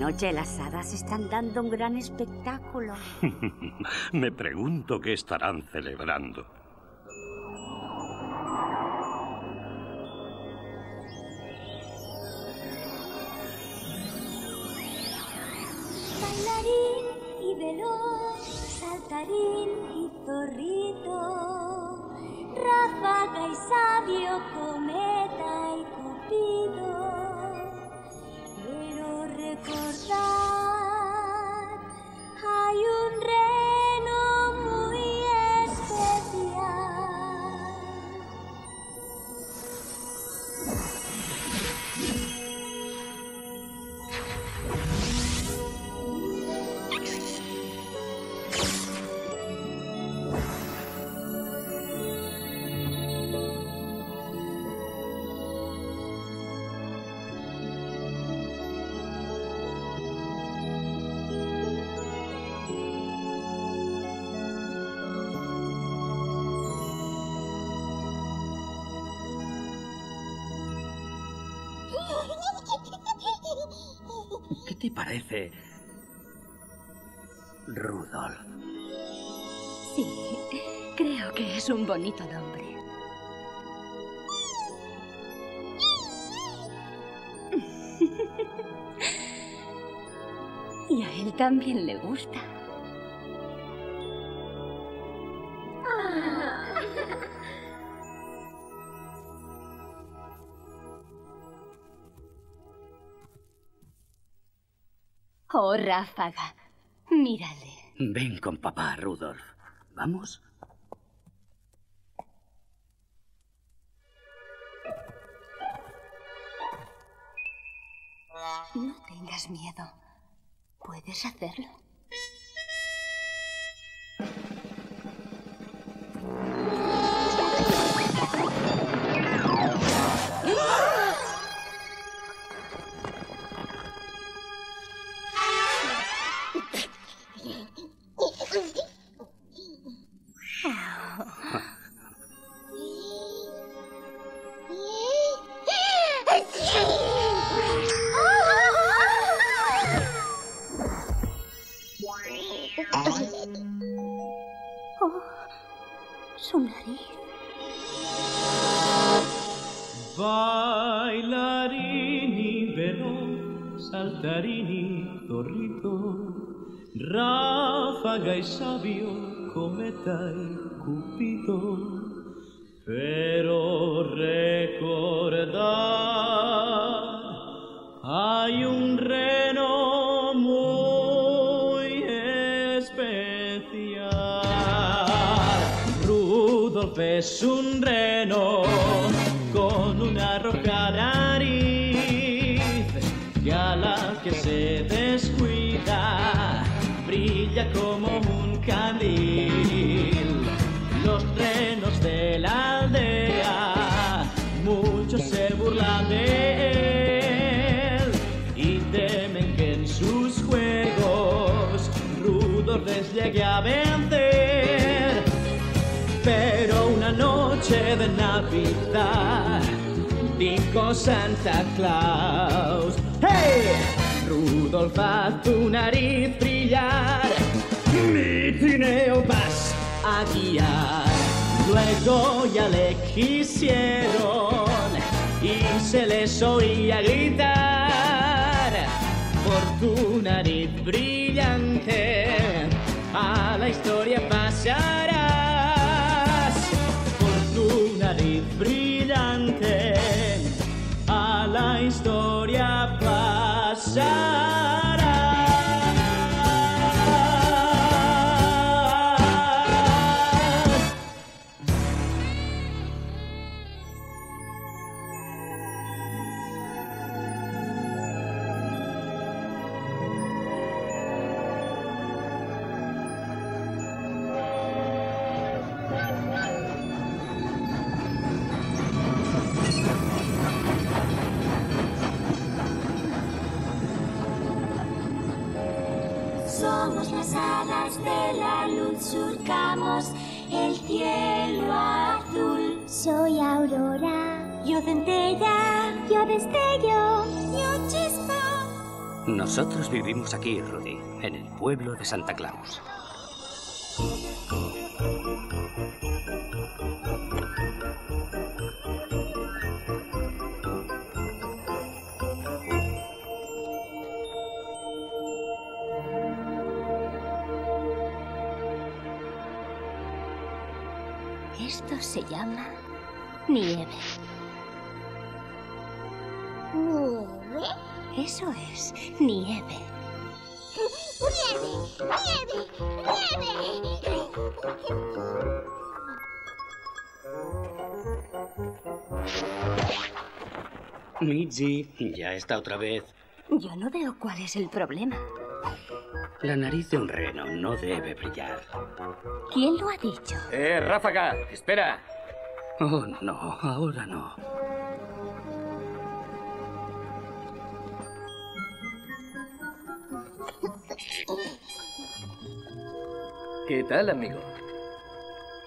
noche las hadas están dando un gran espectáculo. Me pregunto qué estarán celebrando. bonito nombre. y a él también le gusta. Oh, Ráfaga, mírale. Ven con papá, Rudolf. ¿Vamos? tengas miedo. Puedes hacerlo. a gritar por tu nariz brillante. A la historia pasarás por tu nariz brillante. A la historia pasarás. Aquí, Rudy, en el pueblo de Santa Claus. Mitzi, ya está otra vez. Yo no veo cuál es el problema. La nariz de un reno no debe brillar. ¿Quién lo ha dicho? Eh, Ráfaga, espera. Oh, no, ahora no. ¿Qué tal, amigo?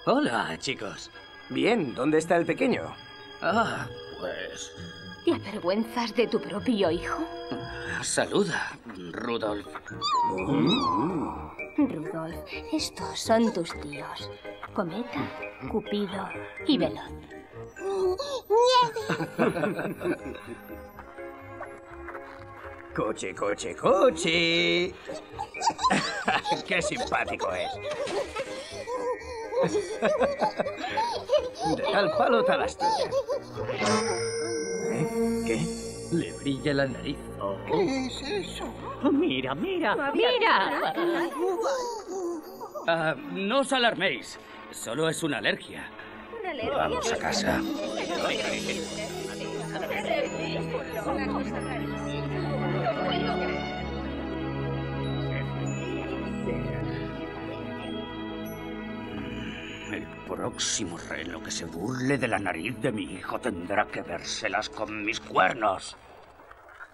Hola, chicos. Bien, ¿dónde está el pequeño? Ah, pues... ¿Te avergüenzas de tu propio hijo? Saluda, Rudolf. Rudolf, estos son tus tíos. Cometa, Cupido y Veloz. Coche, coche, coche. Qué simpático es. De tal palo, tal astilla. ¿Eh? ¿Qué? Le brilla la nariz. Oh. Mira, mira. ¡Mira! Ah, no os alarméis. Solo es una alergia. Vamos a casa. Próximo reno que se burle de la nariz de mi hijo tendrá que vérselas con mis cuernos.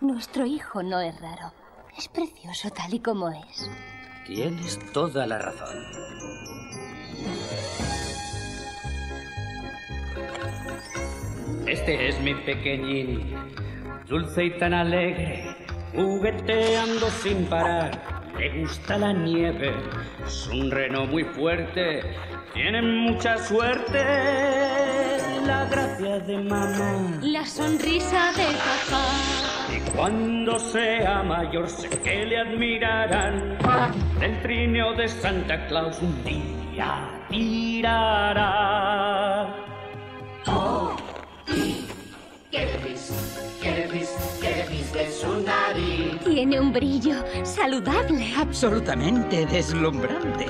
Nuestro hijo no es raro. Es precioso tal y como es. Tienes toda la razón. Este es mi pequeñín, dulce y tan alegre, jugueteando sin parar. Le gusta la nieve, es un reno muy fuerte, tiene mucha suerte. La gracia de mamá. La sonrisa de papá. Y cuando sea mayor sé que le admirarán. Del trineo de Santa Claus un día tirará. Tiene un brillo saludable. absolutamente deslumbrante.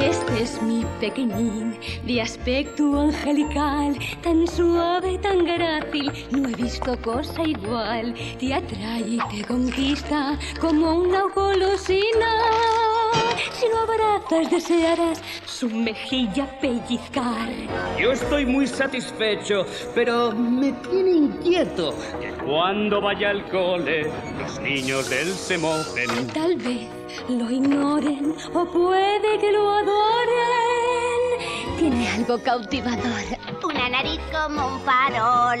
Este es mi pequeñín, de aspecto angelical, tan suave, tan grácil, no he visto cosa igual. Te atrae y te conquista como una golosina. Si lo abrazas, desearás su mejilla pellizcar. Yo estoy muy satisfecho, pero me tiene inquieto que cuando vaya al cole los niños de él se mojen. Tal vez lo ignoren o puede que lo adoren. Tiene algo cautivador. Una nariz como un farol.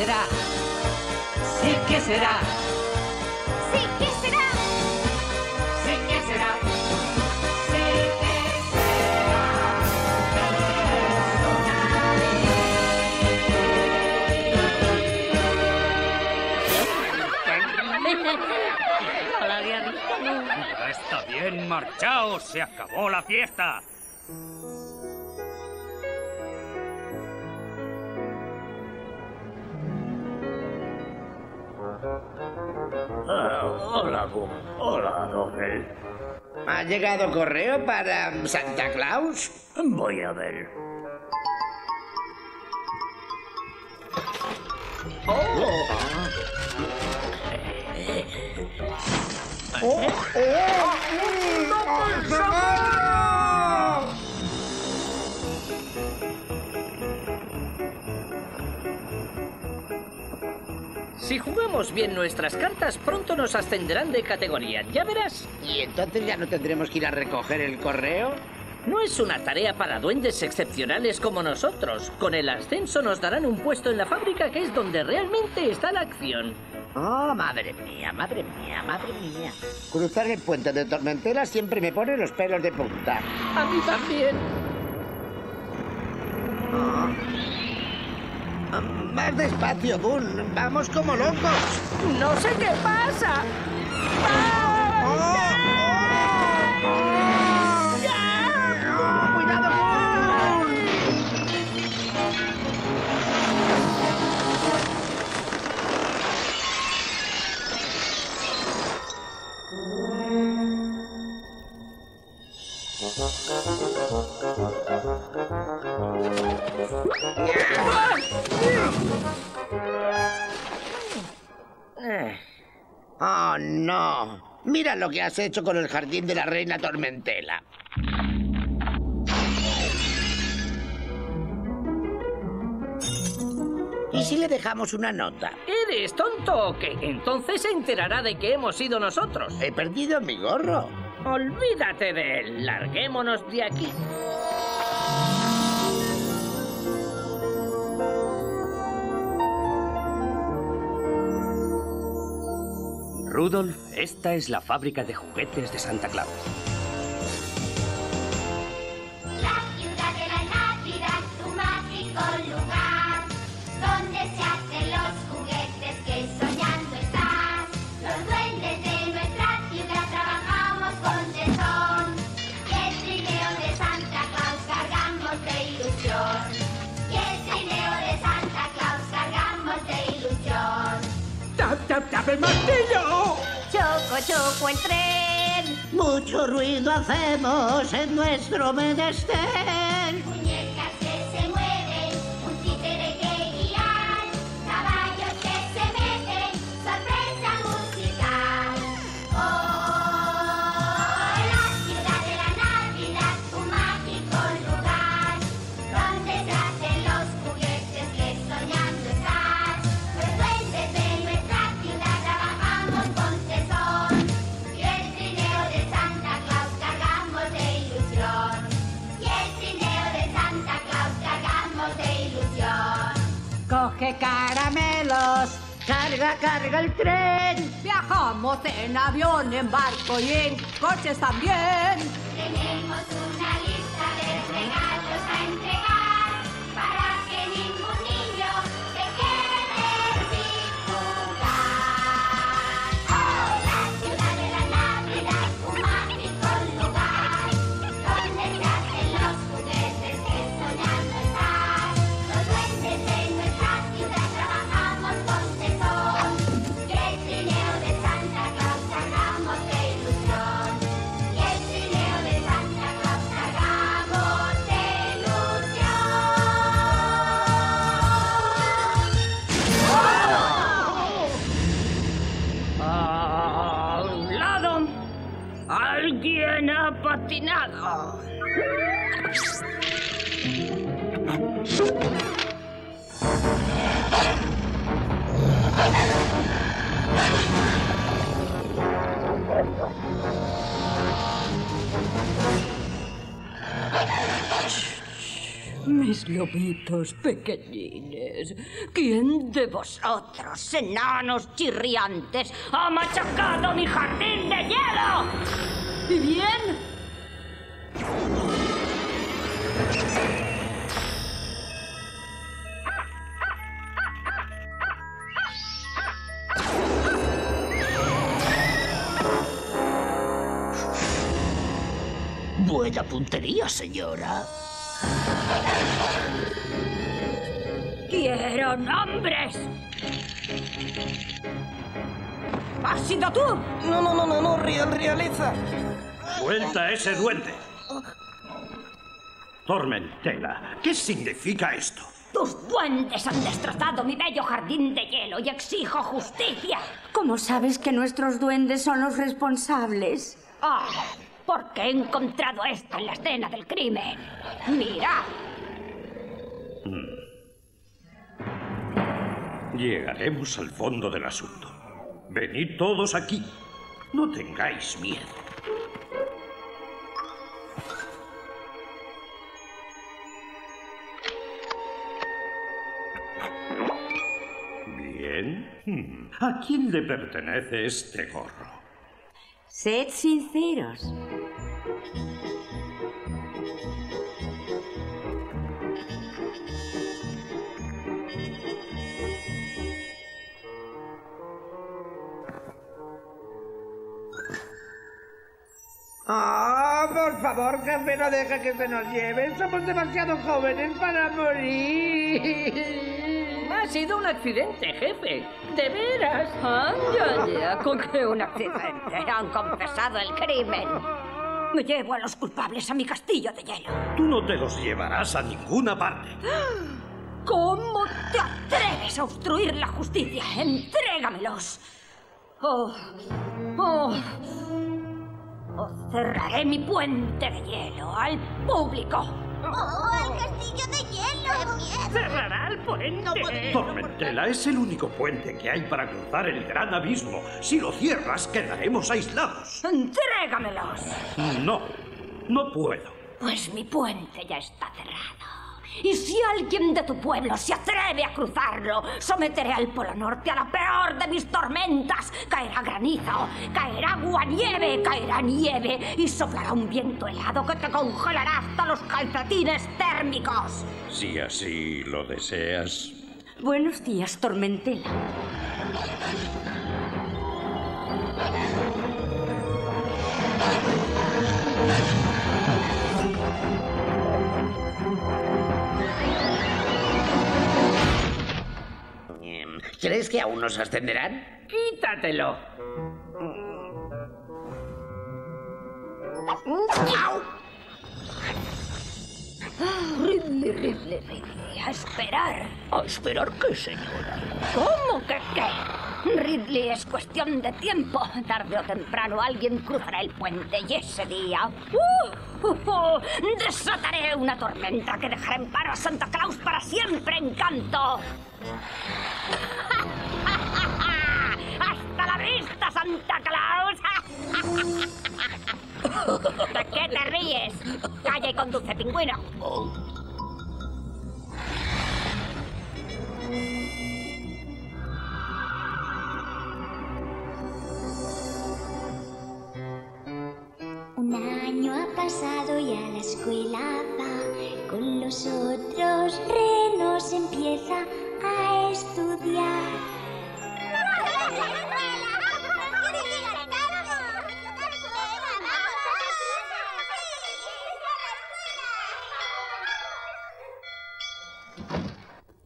Sí que será. Sí que será. Sí, ¿qué será? Sí que será. Ya está bien, marchaos. Se acabó la fiesta. Ah, hola, Boom. Hola, Dogel. ¿Ha llegado correo para Santa Claus? Voy a ver. Si jugamos bien nuestras cartas, pronto nos ascenderán de categoría. Ya verás. ¿Y entonces ya no tendremos que ir a recoger el correo? No es una tarea para duendes excepcionales como nosotros. Con el ascenso nos darán un puesto en la fábrica que es donde realmente está la acción. Oh, madre mía, madre mía, madre mía. Cruzar el puente de Tormentela siempre me pone los pelos de punta. A mí también. Ah, Más despacio, Boon. Vamos como locos. No sé qué pasa. ¡Cuidado! Oh, no. Mira lo que has hecho con el jardín de la reina Tormentela. ¿Y si le dejamos una nota? ¿Eres tonto o qué? Entonces se enterará de que hemos sido nosotros. He perdido mi gorro. Olvídate de él. Larguémonos de aquí. Rudolf, esta es la fábrica de juguetes de Santa Claus. Mucho ruido hacemos en nuestro menester. Carga, el tren. viajamos en avión, en barco y en coches también. Mis lobitos pequeñines, ¿quién de vosotros, enanos chirriantes, ha machacado mi jardín de hielo? ¿Y bien? Buena puntería, señora. ¡Quiero nombres! ¿Has sido tú? No, no, no, no, no, real, realiza. Suelta a ese duende. Tormentela, ¿qué significa esto? Tus duendes han destrozado mi bello jardín de hielo y exijo justicia. ¿Cómo sabes que nuestros duendes son los responsables? Ah, porque he encontrado esto en la escena del crimen. Mira, Llegaremos al fondo del asunto. Venid todos aquí. No tengáis miedo. Bien. Hmm. ¿A quién le pertenece este gorro? Sed sinceros. Ah, por favor, jefe, no deje que se nos lleven. Somos demasiado jóvenes para morir. Ha sido un accidente, jefe. De veras. Ah, ya, ya, con que un accidente. Han confesado el crimen. Me llevo a los culpables a mi castillo de hielo. Tú no te los llevarás a ninguna parte. ¿Cómo te atreves a obstruir la justicia? ¡Entrégamelos! Oh, oh, o cerraré mi puente de hielo al público. ¡Oh, el castillo de hielo! Cerrará el puente. Tormentela es el único puente que hay para cruzar el gran abismo. Si lo cierras, quedaremos aislados. ¡Entrégamelos! No, no puedo. Pues mi puente ya está cerrado. Y si alguien de tu pueblo se atreve a cruzarlo, someteré al Polo Norte a la peor de mis tormentas. Caerá granizo, caerá agua nieve, caerá nieve y soplará un viento helado que te congelará hasta los calcetines térmicos. Si así lo deseas. Buenos días, Tormentela. ¿Crees que aún nos ascenderán? Quítatelo. Ridley, Ridley, Ridley, a esperar. ¿A esperar qué, señora? ¿Cómo que qué? Ridley, es cuestión de tiempo. Tarde o temprano alguien cruzará el puente y ese día... ¡uh! desataré una tormenta que dejará en paro a Santa Claus para siempre, encanto. ¡Hasta la vista, Santa Claus! ¿De qué te ríes? Calla y conduce, pingüino. Y a la escuela va. Con los otros renos empieza a estudiar.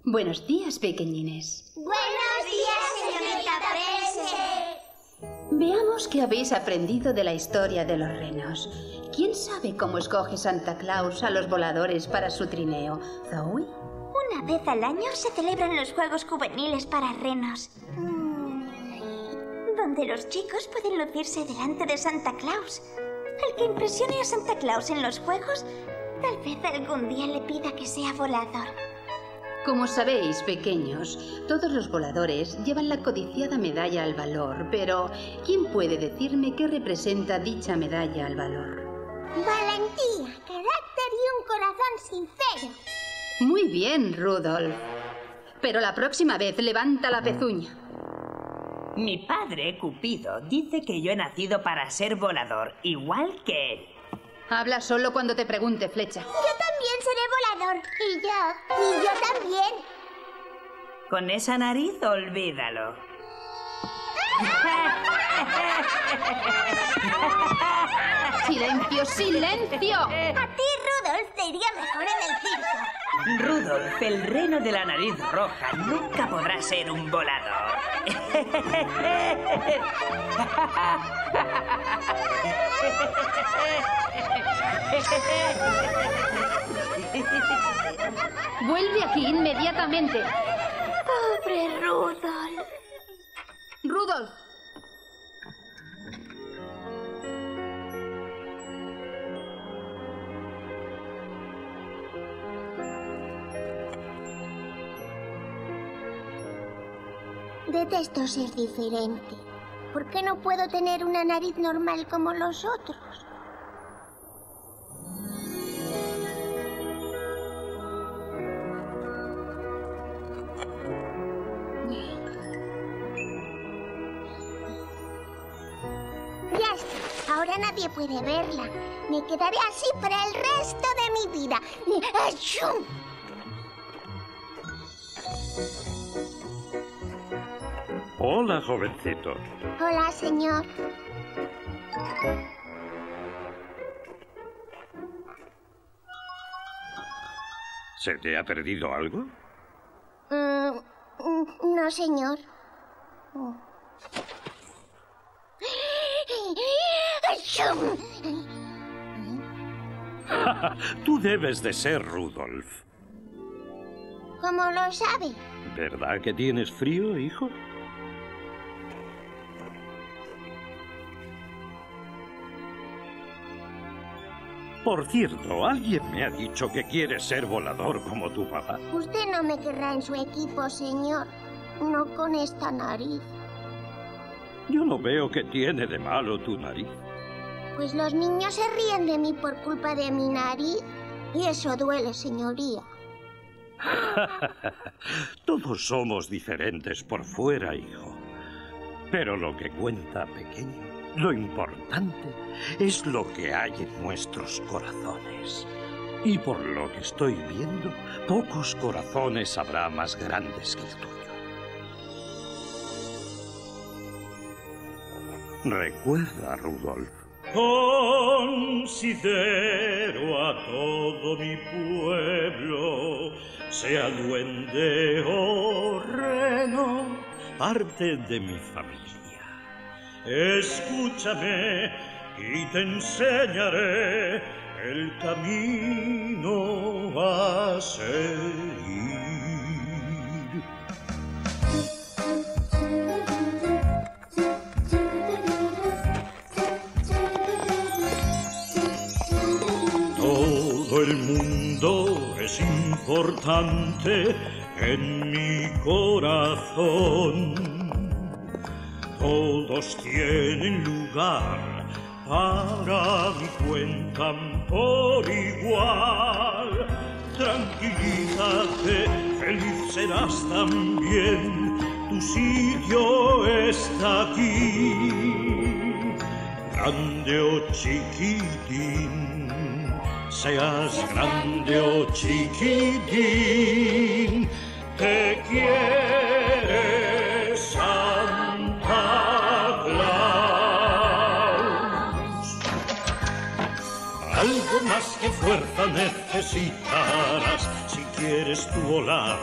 Buenos días, pequeñines. Buenos días, señorita Pese. Veamos qué habéis aprendido de la historia de los renos. ¿Quién sabe cómo escoge Santa Claus a los voladores para su trineo? ¿Zoe? Una vez al año se celebran los Juegos Juveniles para renos. Mm, Donde los chicos pueden lucirse delante de Santa Claus. El que impresione a Santa Claus en los Juegos, tal vez algún día le pida que sea volador. Como sabéis, pequeños, todos los voladores llevan la codiciada medalla al valor, pero ¿quién puede decirme qué representa dicha medalla al valor? Valentía, carácter y un corazón sincero. Muy bien, Rudolf. Pero la próxima vez levanta la pezuña. Mi padre, Cupido, dice que yo he nacido para ser volador, igual que él. Habla solo cuando te pregunte, Flecha. Yo también seré volador. Y yo. Y yo también. Con esa nariz, olvídalo. ¡Silencio, silencio! A ti, Rudolf, te iría mejor en el circo. Rudolf, el reno de la nariz roja, nunca podrá ser un volador. Vuelve aquí inmediatamente. Pobre Rudolf. Rudolf. Detesto ser diferente. ¿Por qué no puedo tener una nariz normal como los otros? Ya está. Ahora nadie puede verla. Me quedaré así para el resto de mi vida. ¡Achum! Hola, jovencito. Hola, señor. ¿Se te ha perdido algo? Mm, mm, no, señor. Tú debes de ser Rudolf. ¿Cómo lo sabe? ¿Verdad que tienes frío, hijo? Por cierto, alguien me ha dicho que quieres ser volador como tu papá. Usted no me querrá en su equipo, señor. No con esta nariz. Yo no veo que tiene de malo tu nariz. Pues los niños se ríen de mí por culpa de mi nariz. Y eso duele, señoría. Todos somos diferentes por fuera, hijo. Pero lo que cuenta, pequeño, lo importante es lo que hay en nuestros corazones. Y por lo que estoy viendo, pocos corazones habrá más grandes que el tuyo. Recuerda, Rudolf. Considero a todo mi pueblo, sea duende o reno, parte de mi familia. Escúchame y te enseñaré el camino a seguir. Todo el mundo es importante en mi corazón. Todos tienen lugar para mi cuentan por igual. Tranquilízate, feliz serás también. Tu sitio está aquí, grande o chiquitín seas grande o chiquitín, te quiere que fuerza necesitarás si quieres tú volar.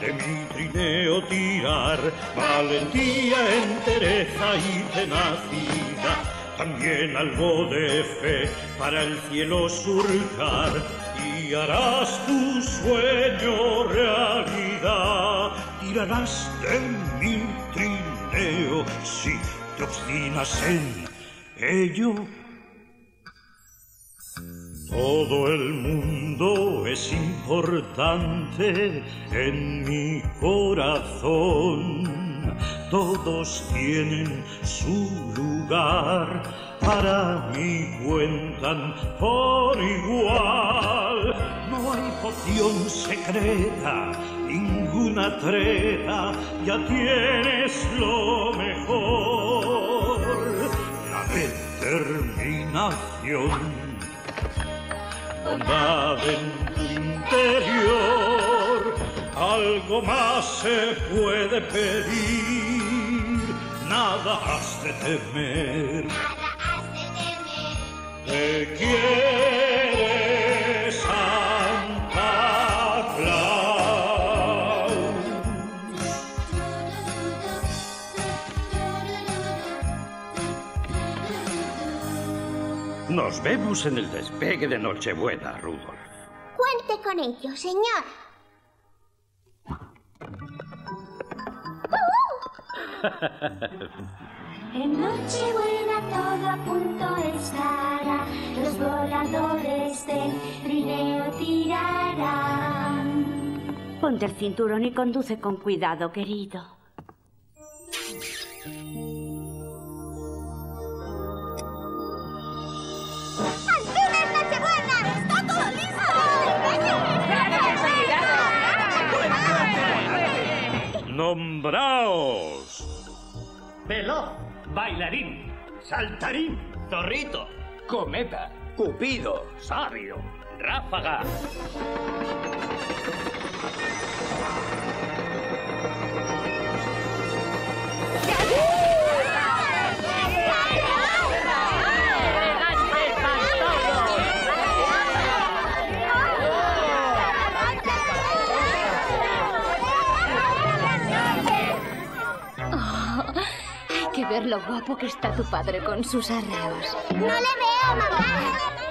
De mi trineo tirar, valentía, entereza y tenacidad también algo de fe para el cielo surcar y harás tu sueño realidad. Tirarás de mi trineo si te obstinas en ello. Todo el mundo es importante en mi corazón todos tienen su lugar, para mí cuentan por igual. No hay poción secreta, ninguna treta, ya tienes lo mejor, la determinación, bondad en tu interior algo más se puede pedir, nada has de temer. Te quiere Nos vemos en el despegue de Nochebuena, Rudolf. Cuente con ello, señor. En Nochebuena todo a punto estará. Los voladores del trineo tirarán. Ponte el cinturón y conduce con cuidado, querido. Listo! ¡Nombraos! Veloz, bailarín, saltarín, zorrito, cometa, cupido, sabio, ráfaga. Ver lo guapo que está tu padre con sus arreos. ¡No le veo, mamá!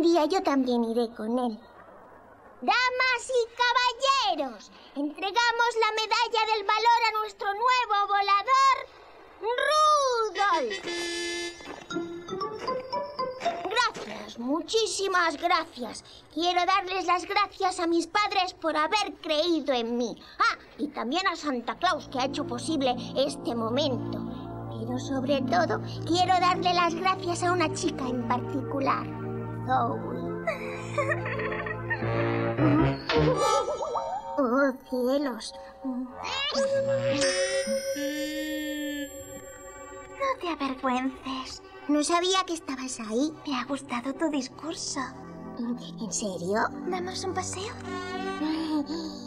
Algún día yo también iré con él. Damas y caballeros, entregamos la medalla del valor a nuestro nuevo volador, Rudolf. Gracias, muchísimas gracias. Quiero darles las gracias a mis padres por haber creído en mí. Ah, y también a Santa Claus que ha hecho posible este momento. Pero sobre todo, quiero darle las gracias a una chica en particular, Zoe. Oh, cielos. No te avergüences. No sabía que estabas ahí. Me ha gustado tu discurso. ¿En serio? ¿Damos un paseo?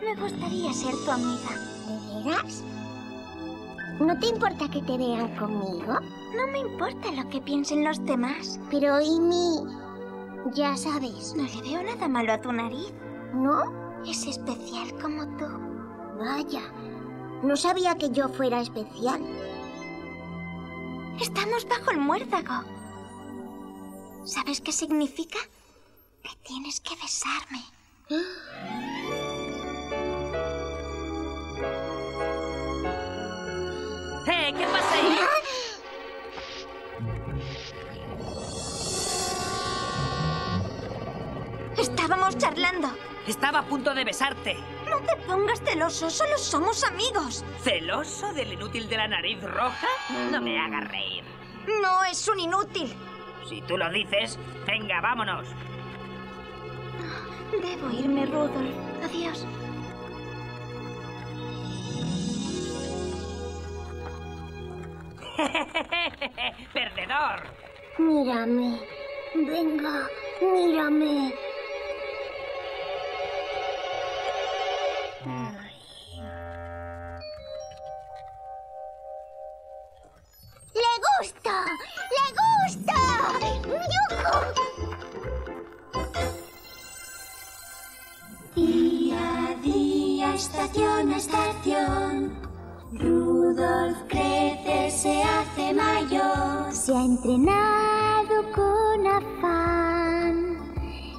Me gustaría ser tu amiga. ¿De veras? ¿No te importa que te vean conmigo? No me importa lo que piensen los demás. Pero ¿y mi...? Ya sabes. No le veo nada malo a tu nariz. ¿No? Es especial como tú. Vaya. No sabía que yo fuera especial. Estamos bajo el muérdago. ¿Sabes qué significa? Que tienes que besarme. Estábamos charlando. Estaba a punto de besarte. No te pongas celoso, solo somos amigos. ¿Celoso del inútil de la nariz roja? No me hagas reír. No es un inútil. Si tú lo dices, venga, vámonos. Debo irme, Rudolf. Adiós. ¡Perdedor! Mírame. Venga, mírame. ¡Le gusta! ¡Le gusta! ¡Yujú! Día a día, estación a estación. Rudolf crece, se hace mayor. Se ha entrenado con afán.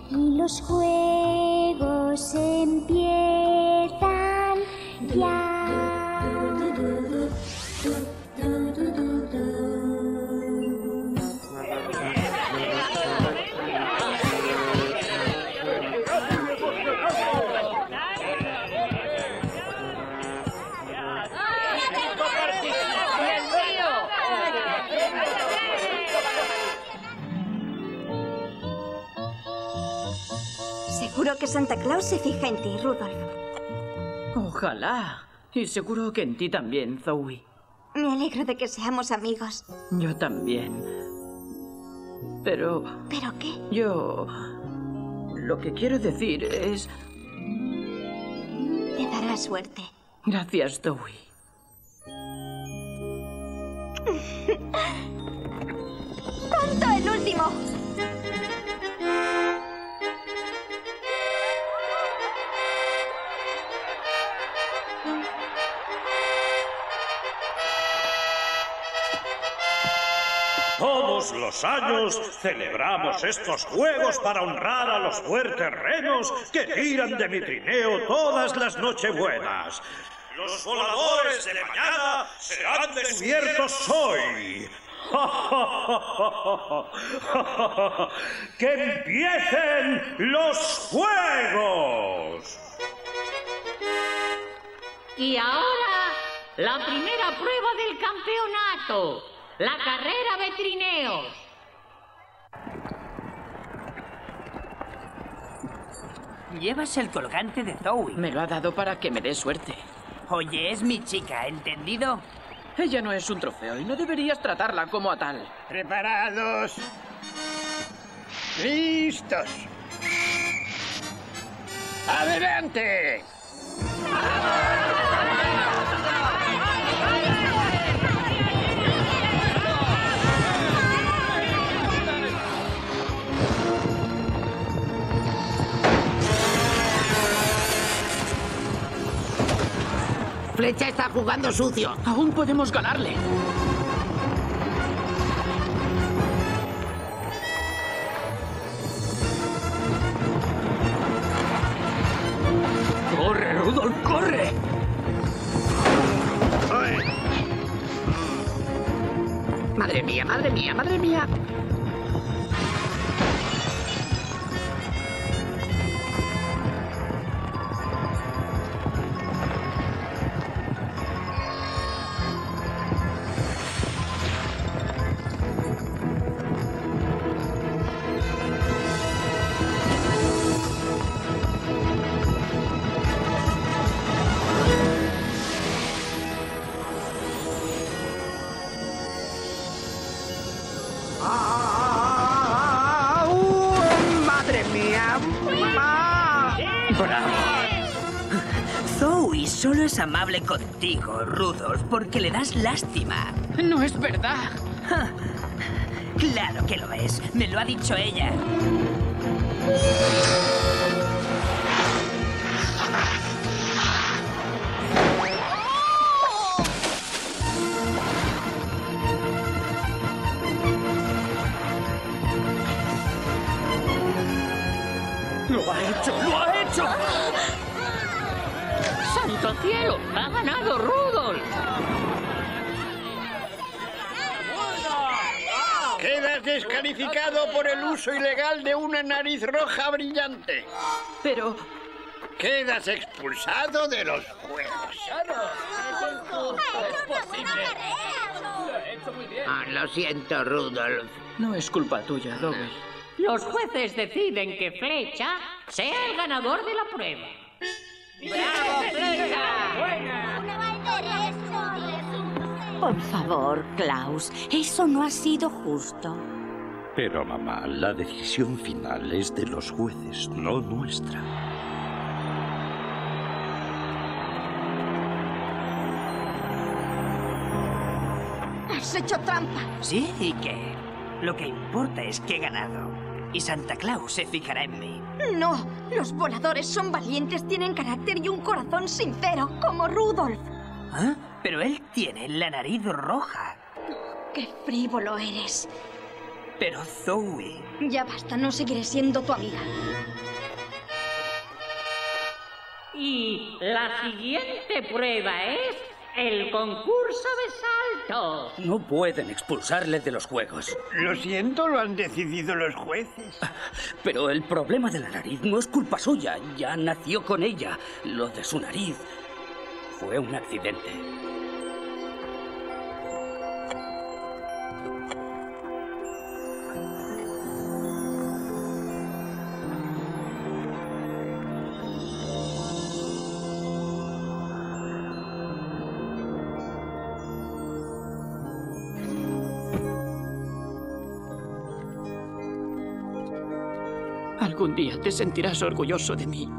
Y los juegos empiezan ya. Seguro que Santa Claus se fija en ti, Rudolf. Ojalá. Y seguro que en ti también, Zoe. Me alegro de que seamos amigos. Yo también. Pero ¿Pero qué? yo... Lo que quiero decir es... Te dará suerte. Gracias, Zoe. ¡Tonto, el último! Los años celebramos estos juegos para honrar a los fuertes renos que tiran de mi trineo todas las nochebuenas. Los voladores de mañana serán descubiertos hoy. ¡Que empiecen los juegos! Y ahora, la primera prueba del campeonato. La carrera de trineos. Llevas el colgante de Zoe. Me lo ha dado para que me dé suerte. Oye, es mi chica, ¿entendido? Ella no es un trofeo y no deberías tratarla como a tal. ¿Preparados? ¡Listos! ¡Adelante! Flecha está jugando sucio. Aún podemos ganarle. ¡Corre, Rudolf, corre! Madre mía, madre mía, madre mía. Solo es amable contigo, Rudolf, porque le das lástima. No es verdad. Claro que lo es. Me lo ha dicho ella. ¡Lo ha hecho! ¡Lo ha hecho! ¡Santo cielo! ¡Ha ganado Rudolf! Quedas descalificado por el uso ilegal de una nariz roja brillante. Pero... Quedas expulsado de los juegos. Ah, lo siento, Rudolf. No es culpa tuya, Douglas. Los jueces deciden que Flecha sea el ganador de la prueba. ¡Bravo, Flecha! Por favor, Klaus, eso no ha sido justo. Pero, mamá, la decisión final es de los jueces, no nuestra. Has hecho trampa. ¿Sí? ¿Y qué? Lo que importa es que he ganado. Y Santa Claus se fijará en mí. No, los voladores son valientes, tienen carácter y un corazón sincero, como Rudolf. ¿Ah? Pero él tiene la nariz roja. Qué frívolo eres. Pero Zoe... Ya basta, no seguiré siendo tu amiga. Y la siguiente prueba es el concurso de salto. No pueden expulsarle de los juegos. Lo siento, lo han decidido los jueces. Pero el problema de la nariz no es culpa suya. Ya nació con ella. Lo de su nariz fue un accidente. Algún día te sentirás orgulloso de mí.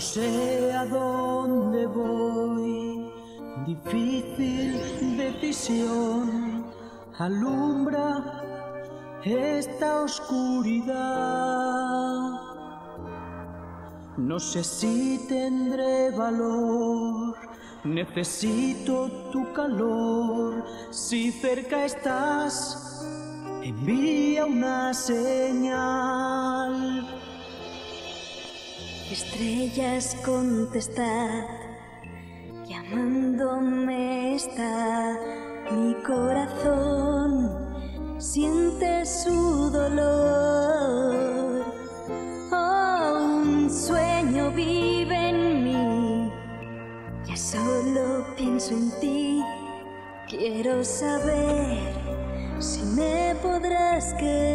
No sé a dónde voy, difícil decisión, alumbra esta oscuridad. No sé si tendré valor, necesito tu calor, si cerca estás, envía una señal. Estrellas, contestad, llamándome está mi corazón, siente su dolor. Oh, un sueño vive en mí, ya solo pienso en ti, quiero saber si me podrás querer.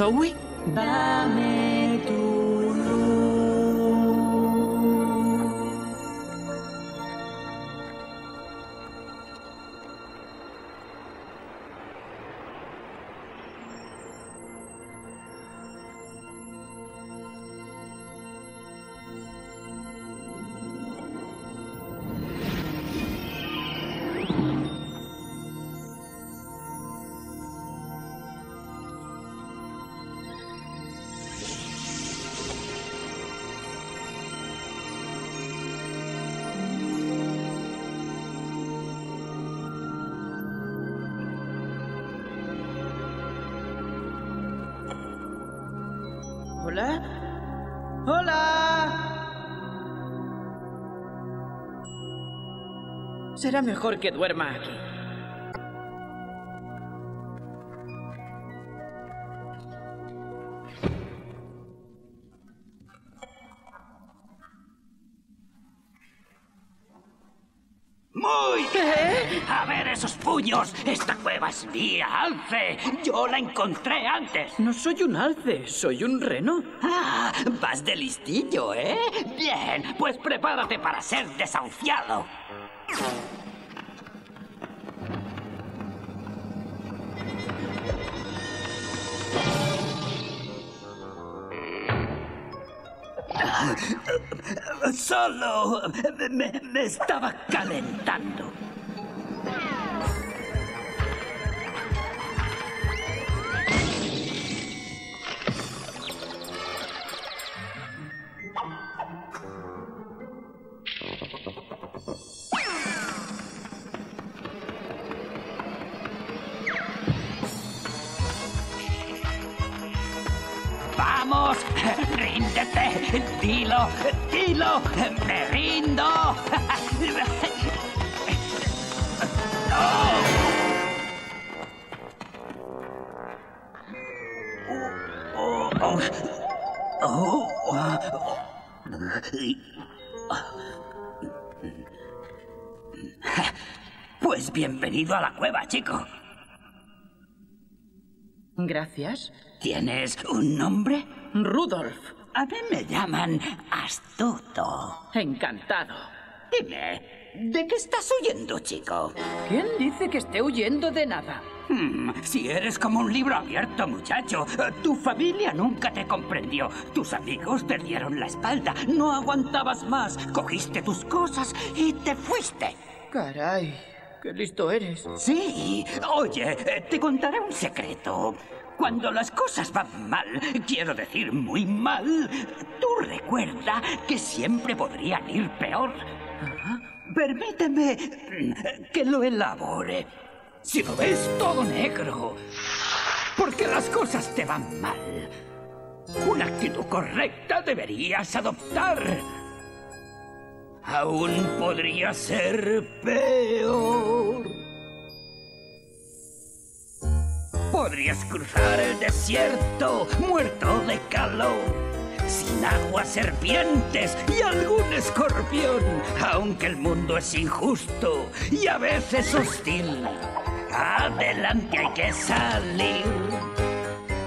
¿Zoe? Dame ¿Hola? ¡Hola! Será mejor que duerma aquí. Puños. Esta cueva es mía, Alce. Yo la encontré antes. No soy un alce, soy un reno. Ah, vas de listillo, ¿eh? Bien, pues prepárate para ser desahuciado. Solo me, me estaba calentando. ¡Me rindo! ¡Oh! Pues bienvenido a la cueva, chico. Gracias. ¿Tienes un nombre? Rudolf. A mí me llaman astuto. Encantado. Dime, ¿de qué estás huyendo, chico? ¿Quién dice que esté huyendo de nada? Hmm, si eres como un libro abierto, muchacho. Tu familia nunca te comprendió. Tus amigos te dieron la espalda. No aguantabas más. Cogiste tus cosas y te fuiste. Caray, qué listo eres. Sí. Oye, te contaré un secreto. Cuando las cosas van mal, quiero decir muy mal, tú recuerda que siempre podrían ir peor. Permíteme que lo elabore. Si lo ves todo negro, porque las cosas te van mal, una actitud correcta deberías adoptar. Aún podría ser peor. Podrías cruzar el desierto muerto de calor sin agua, serpientes y algún escorpión, aunque el mundo es injusto y a veces hostil. Adelante hay que salir.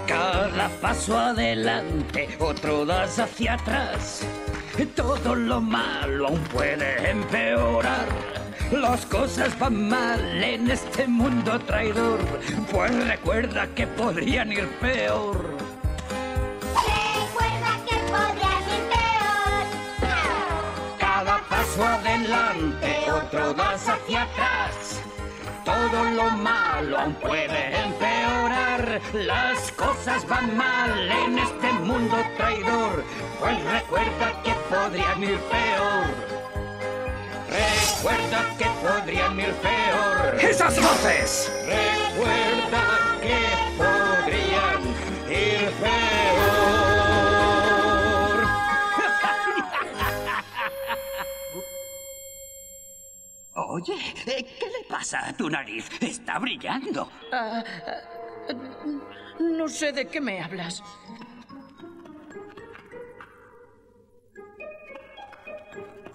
Cada paso adelante, otro das hacia atrás. Todo lo malo aún puede empeorar. Las cosas van mal en este mundo traidor, pues recuerda que podrían ir peor. Recuerda que podrían ir peor. Cada paso adelante, otro das hacia atrás. Todo lo malo aún puede empeorar. Las cosas van mal en este mundo traidor. Pues recuerda que podrían ir peor. Recuerda que podrían ir peor. ¡Esas voces! Recuerda que podrían ir peor. Oye, eh, ¿qué le pasa a tu nariz? Está brillando. Ah, ah, no sé de qué me hablas.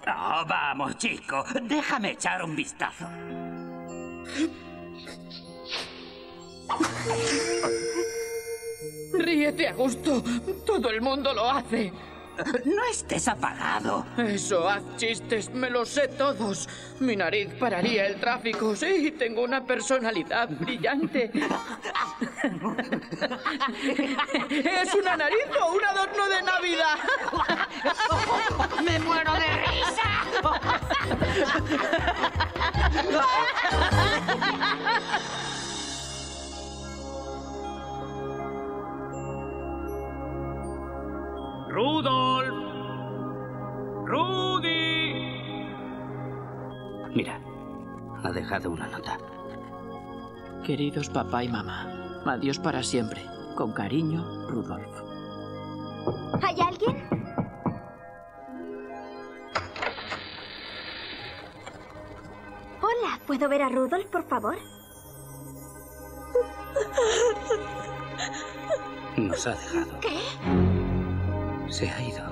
Oh, vamos, chico, déjame echar un vistazo. Ríete a gusto. Todo el mundo lo hace. No estés apagado. Eso, haz chistes, me los sé todos. Mi nariz pararía el tráfico. Sí, tengo una personalidad brillante. ¿Es una nariz o un adorno de Navidad? ¡Me muero de risa! ¡Rudolf! ¡Rudy! Mira, ha dejado una nota. Queridos papá y mamá, adiós para siempre. Con cariño, Rudolf. ¿Hay alguien? Hola, ¿puedo ver a Rudolf, por favor? Nos ha dejado. ¿Qué? Se ha ido.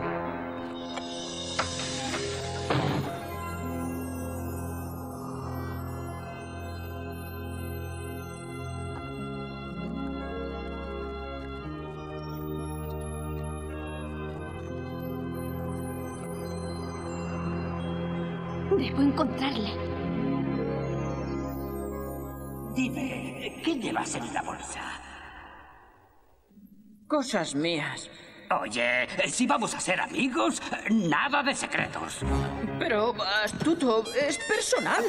Debo encontrarle. Dime, ¿qué llevas en la bolsa? Cosas mías. Oye, si vamos a ser amigos, nada de secretos. Pero, astuto, es personal.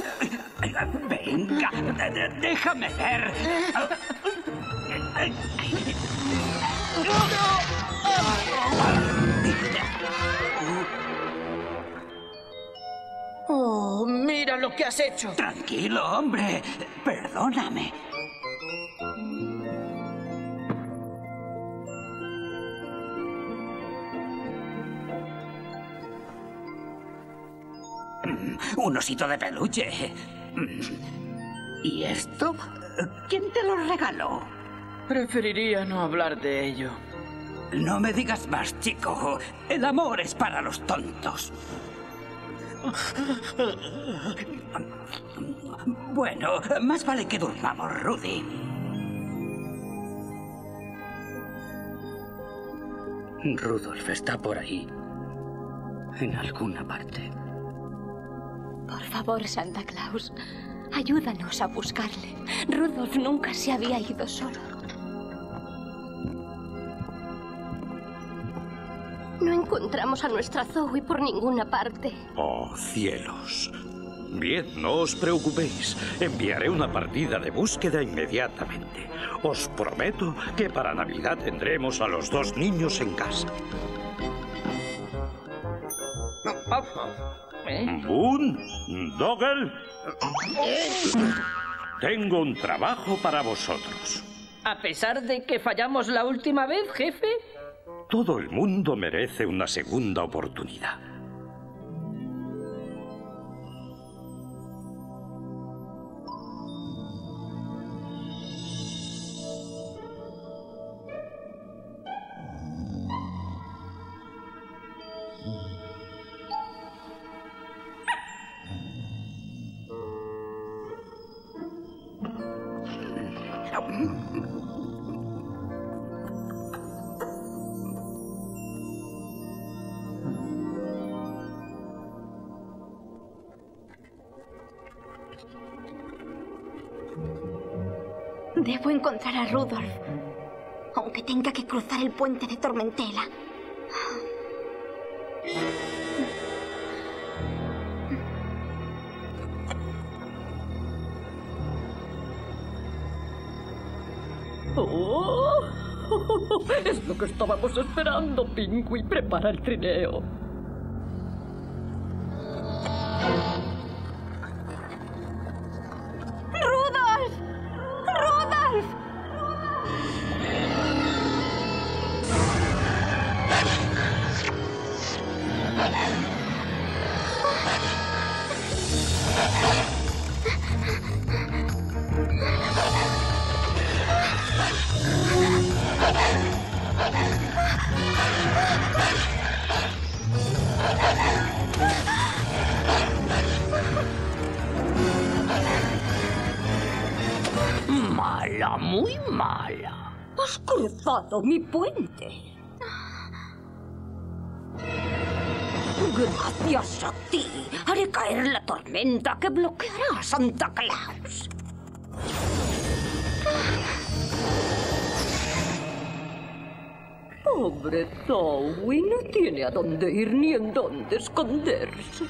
Venga, déjame ver. Oh, mira lo que has hecho. Tranquilo, hombre. Perdóname. Un osito de peluche. ¿Y esto? ¿Quién te lo regaló? Preferiría no hablar de ello. No me digas más, chico. El amor es para los tontos. Bueno, más vale que durmamos, Rudy. Rudolf está por ahí. En alguna parte. Por favor, Santa Claus, ayúdanos a buscarle. Rudolf nunca se había ido solo. No encontramos a nuestra Zoe por ninguna parte. Oh, cielos. Bien, no os preocupéis. Enviaré una partida de búsqueda inmediatamente. Os prometo que para Navidad tendremos a los dos niños en casa. Boone, Doggle, tengo un trabajo para vosotros. A pesar de que fallamos la última vez, jefe. Todo el mundo merece una segunda oportunidad. Debo encontrar a Rudolf. Aunque tenga que cruzar el puente de Tormentela. Que estábamos esperando, Pinky. Prepara el trineo. Mi puente. Gracias a ti, haré caer la tormenta que bloqueará a Santa Claus. Pobre Zoe, no tiene a dónde ir ni en dónde esconderse.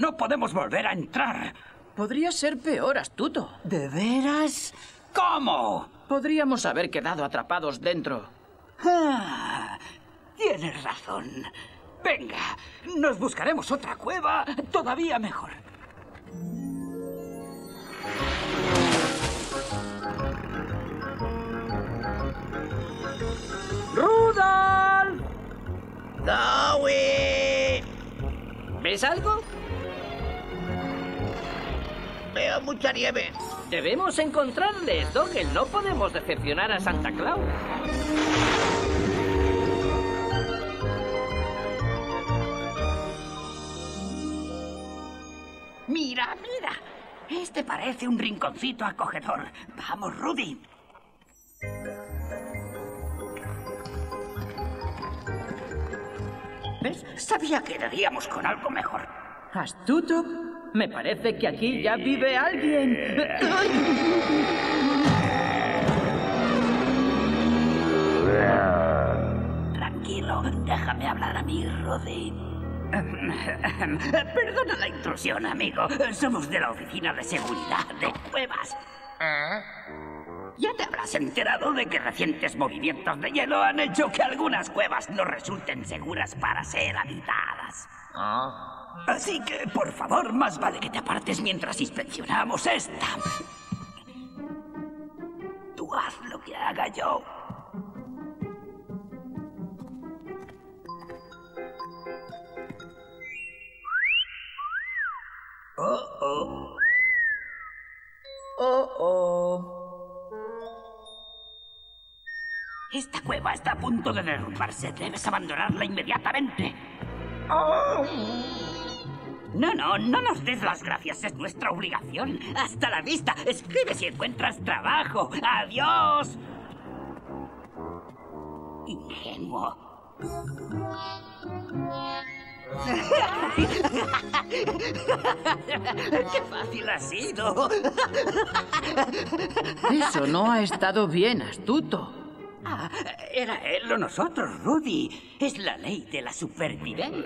No podemos volver a entrar. Podría ser peor, astuto. ¿De veras? ¿Cómo? Podríamos haber quedado atrapados dentro. Ah, tienes razón. Venga, nos buscaremos otra cueva todavía mejor. ¡Rudolf! ¡Dowie! ¿Ves algo? Veo mucha nieve. Debemos encontrarles, Dogel. No podemos decepcionar a Santa Claus. Mira, mira. Este parece un rinconcito acogedor. Vamos, Rudy. ¿Ves? Sabía que daríamos con algo mejor. ¿Astuto? Me parece que aquí ya vive alguien. Tranquilo, déjame hablar a mí, Rudy. Perdona la intrusión, amigo. Somos de la Oficina de Seguridad de Cuevas. Ya te habrás enterado de que recientes movimientos de hielo han hecho que algunas cuevas no resulten seguras para ser habitadas. Así que, por favor, más vale que te apartes mientras inspeccionamos esta. Tú haz lo que haga yo. Oh, oh. Oh, oh. Esta cueva está a punto de derrumbarse. Debes abandonarla inmediatamente. Oh. No, no, no nos des las gracias. Es nuestra obligación. Hasta la vista. Escribe si encuentras trabajo. Adiós. Ingenuo. ¡Qué fácil ha sido! Eso no ha estado bien, astuto. Ah, era él o nosotros, Rudy. Es la ley de la supervivencia.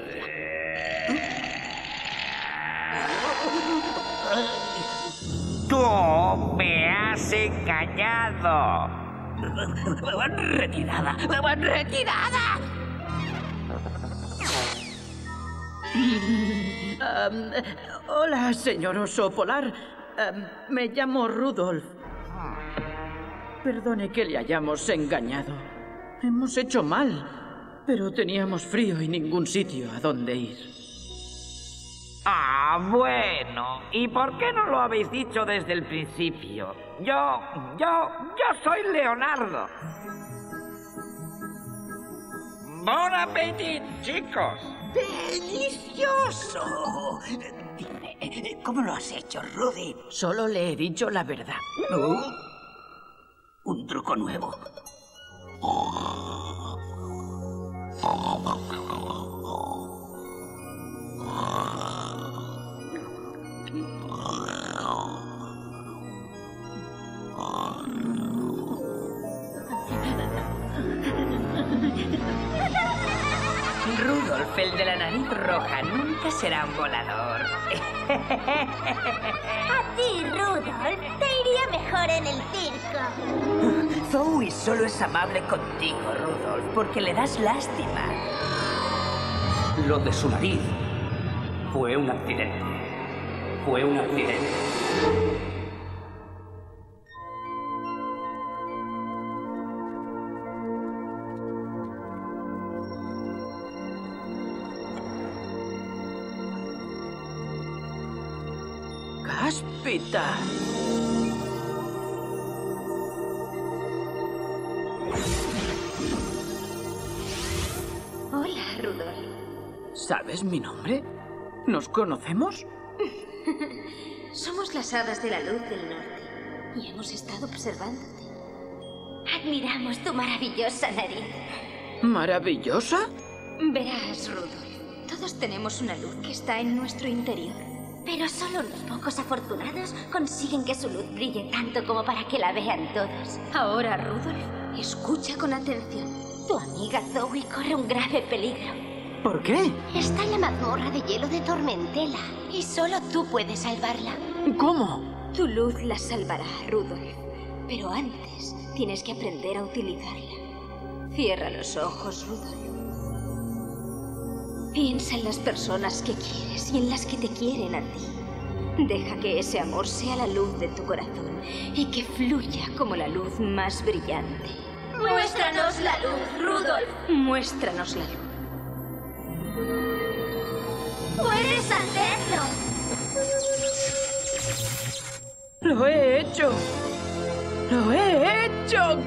Tú me has engañado. Retirada, retirada. Um, hola, señor oso polar. Um, me llamo Rudolf. Perdone que le hayamos engañado. Hemos hecho mal, pero teníamos frío y ningún sitio a donde ir. Ah, bueno. ¿Y por qué no lo habéis dicho desde el principio? Yo, yo, yo soy Leonardo. Bon appetit, chicos. ¡Delicioso! Dime, ¿cómo lo has hecho, Rudy? Solo le he dicho la verdad. ¿Oh? Un truco nuevo. Rudolf, el de la nariz roja, nunca será un volador. A ti, Rudolf, te iría mejor en el circo. Zoe solo es amable contigo, Rudolf, porque le das lástima. Lo de su nariz fue un accidente. Fue un accidente. Hola, Rudolf. ¿Sabes mi nombre? ¿Nos conocemos? Somos las hadas de la luz del norte y hemos estado observándote. Admiramos tu maravillosa nariz. ¿Maravillosa? Verás, Rudolf, todos tenemos una luz que está en nuestro interior. Pero solo unos pocos afortunados consiguen que su luz brille tanto como para que la vean todos. Ahora, Rudolf, escucha con atención. Tu amiga Zoe corre un grave peligro. ¿Por qué? Está en la mazmorra de hielo de Tormentela y solo tú puedes salvarla. ¿Cómo? Tu luz la salvará, Rudolf. Pero antes tienes que aprender a utilizarla. Cierra los ojos, Rudolf. Piensa en las personas que quieres y en las que te quieren a ti. Deja que ese amor sea la luz de tu corazón y que fluya como la luz más brillante. Muéstranos la luz, Rudolf. Muéstranos la luz. ¡Puedes hacerlo! ¡Lo he hecho! ¡Lo he hecho!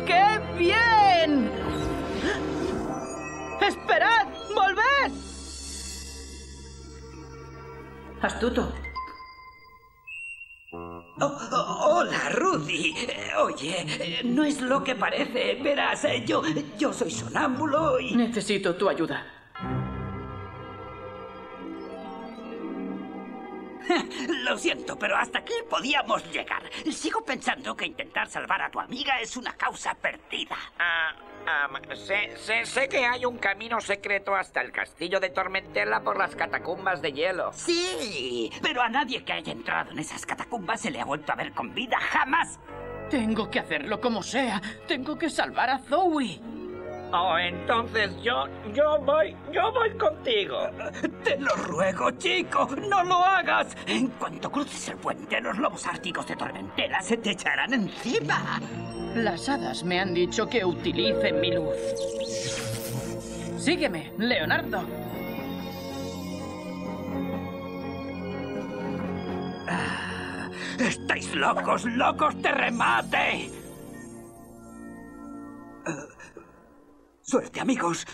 Astuto. Oh, oh, hola, Rudy. Eh, Oye, eh, no es lo que parece. Verás, eh, yo, yo soy sonámbulo y... Necesito tu ayuda. Lo siento, pero hasta aquí podíamos llegar. Sigo pensando que intentar salvar a tu amiga es una causa perdida. Ah, sé, sé, sé que hay un camino secreto hasta el castillo de Tormentella por las catacumbas de hielo. Sí, pero a nadie que haya entrado en esas catacumbas se le ha vuelto a ver con vida jamás. Tengo que hacerlo como sea. Tengo que salvar a Zoe. Oh, entonces yo, yo voy, yo voy contigo. Te lo ruego, chico, no lo hagas. En cuanto cruces el puente, los lobos árticos de Tormentela se te echarán encima. Las hadas me han dicho que utilice mi luz. Sígueme, Leonardo. ¡Estáis locos, locos de remate! Eh, suerte, amigos.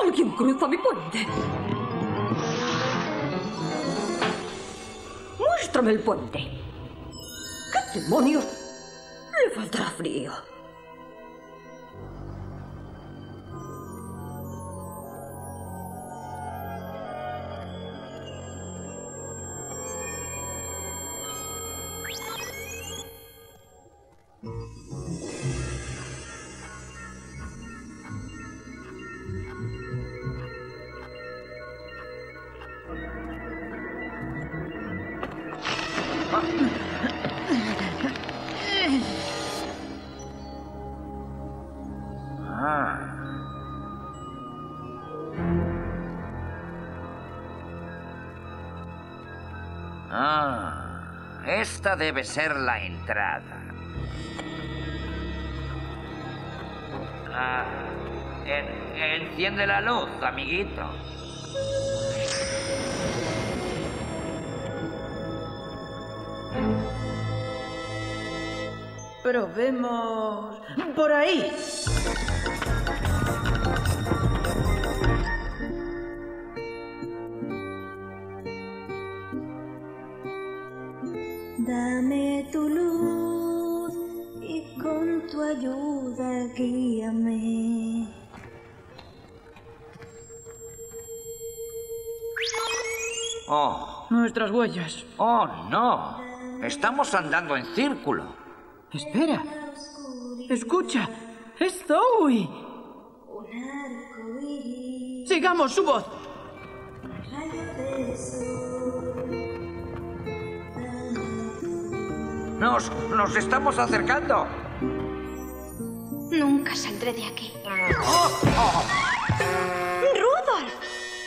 ¡Alguien cruza mi puente! ¡Muéstrame el puente! ¿Qué demonios? Le faltará frío. Esta debe ser la entrada. Ah, en- enciende la luz, amiguito. Probemos por ahí. Nuestras huellas. oh, no. Estamos andando en círculo. Espera. Escucha. Es Zoe. Sigamos su voz. Nos, nos estamos acercando. Nunca saldré de aquí. ¡Rudolf!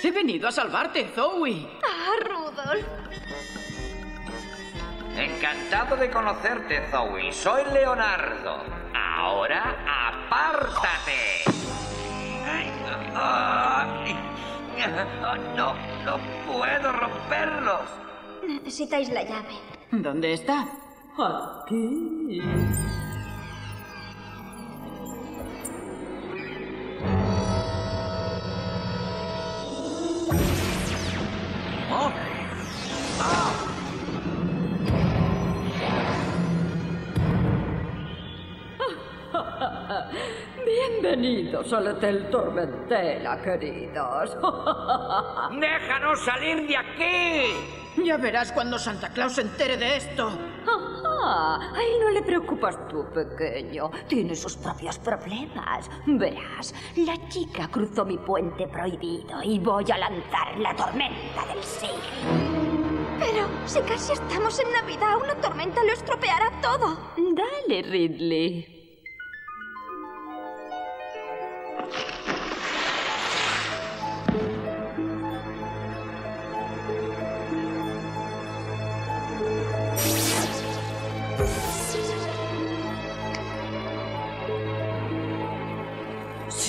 He venido a salvarte, Zoe. Encantado de conocerte, Zoe. Soy Leonardo. Ahora, apártate. Ay, ay, no, no puedo romperlos. Necesitáis la llave. ¿Dónde está? Aquí. Bienvenidos al Hotel Tormentela, queridos. ¡Déjanos salir de aquí! Ya verás cuando Santa Claus se entere de esto. Ajá, a él no le preocupas tú, pequeño. Tiene sus propios problemas. Verás, la chica cruzó mi puente prohibido y voy a lanzar la tormenta del siglo. Pero si casi estamos en Navidad, una tormenta lo estropeará todo. Dale, Ridley.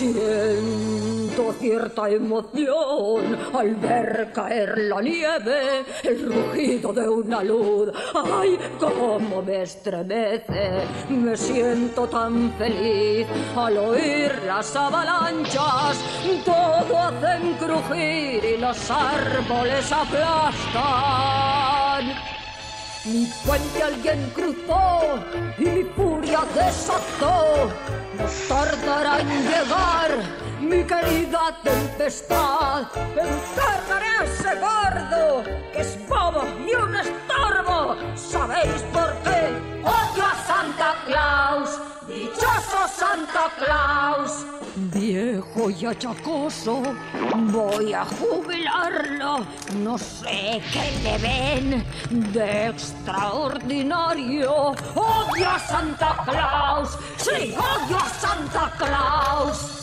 Siento cierta emoción al ver caer la nieve, el rugido de una luz. ¡Ay, cómo me estremece! Me siento tan feliz al oír las avalanchas. Todo hacen crujir y los árboles aplastan. Mi puente alguien cruzó y mi furia desató. llegar mi querida tempestad. Encerraré a ese gordo que es bobo y un estorbo. ¿Sabéis por qué? ¡Odio a Santa Claus! ¡Dichoso Santa Claus! Viejo y achacoso, voy a jubilarlo. No sé qué le ven de extraordinario. ¡Odio a Santa Claus! ¡Sí, odio a Santa Claus!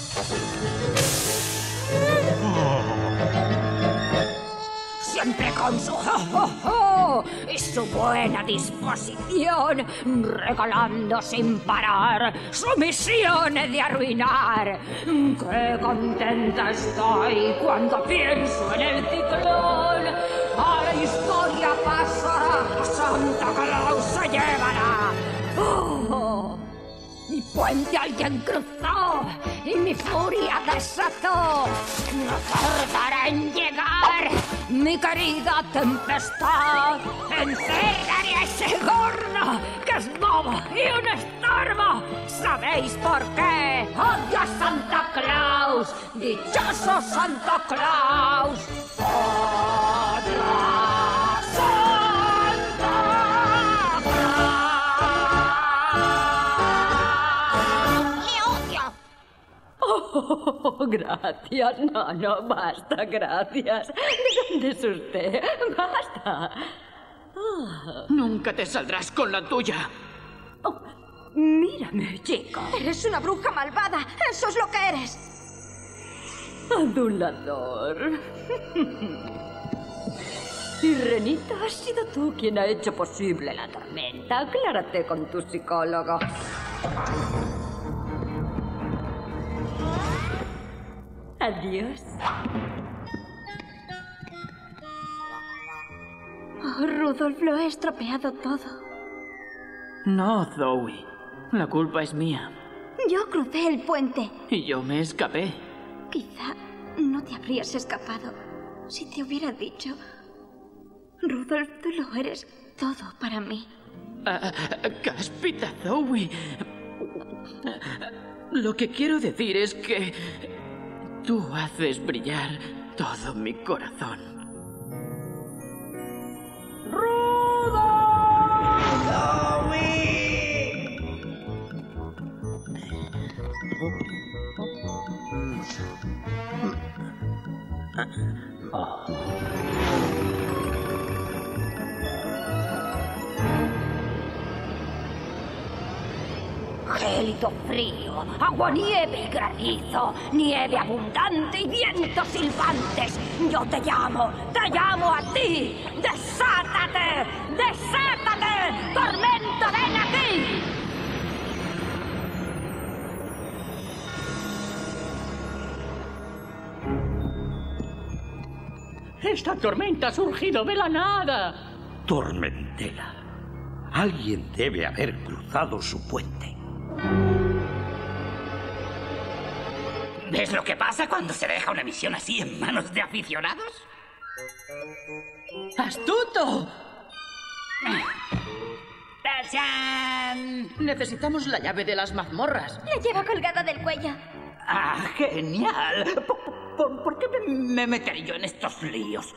Siempre con su jo, jo, jo y su buena disposición, regalando sin parar su misión de arruinar. Qué contenta estoy cuando pienso en el ciclón. A la historia pasará, Santa Claus se llevará. Oh, mi puente alguien cruzó y mi furia desató. No tardará en llegar mi querida tempestad. Encerraré a ese gordo que es bobo y un estorbo. ¿Sabéis por qué? Odio a Santa Claus. Dichoso Santa Claus. Odio Oh, gracias. No, no, basta, gracias. ¿De dónde es usted? Basta. Ah. Nunca te saldrás con la tuya. Oh, mírame, chico. Eres una bruja malvada. Eso es lo que eres. Adulador. Y Renita, has sido tú quien ha hecho posible la tormenta. Aclárate con tu psicólogo. Adiós. Oh, Rudolf, lo he estropeado todo. No, Zoe. La culpa es mía. Yo crucé el puente. Y yo me escapé. Quizá no te habrías escapado si te hubiera dicho... Rudolf, tú lo eres todo para mí. Ah, Cáspita, Zoe. Lo que quiero decir es que tú haces brillar todo mi corazón. Gélido frío, agua, nieve y granizo, nieve abundante y vientos silbantes. Yo te llamo, te llamo a ti. ¡Desátate! ¡Desátate! ¡Tormento, ven aquí! Esta tormenta ha surgido de la nada. Tormentela. Alguien debe haber cruzado su puente. ¿Ves lo que pasa cuando se deja una misión así en manos de aficionados? ¡Astuto! ¡Tachán! Necesitamos la llave de las mazmorras. La lleva colgada del cuello. ¡Ah, genial! ¿Por, por- por qué me, me meteré yo en estos líos?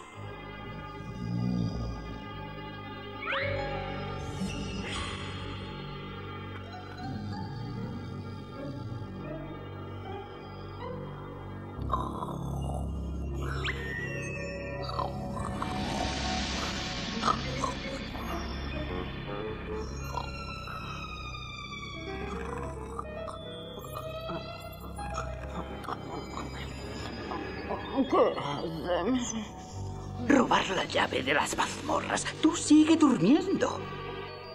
De las mazmorras. Tú sigue durmiendo.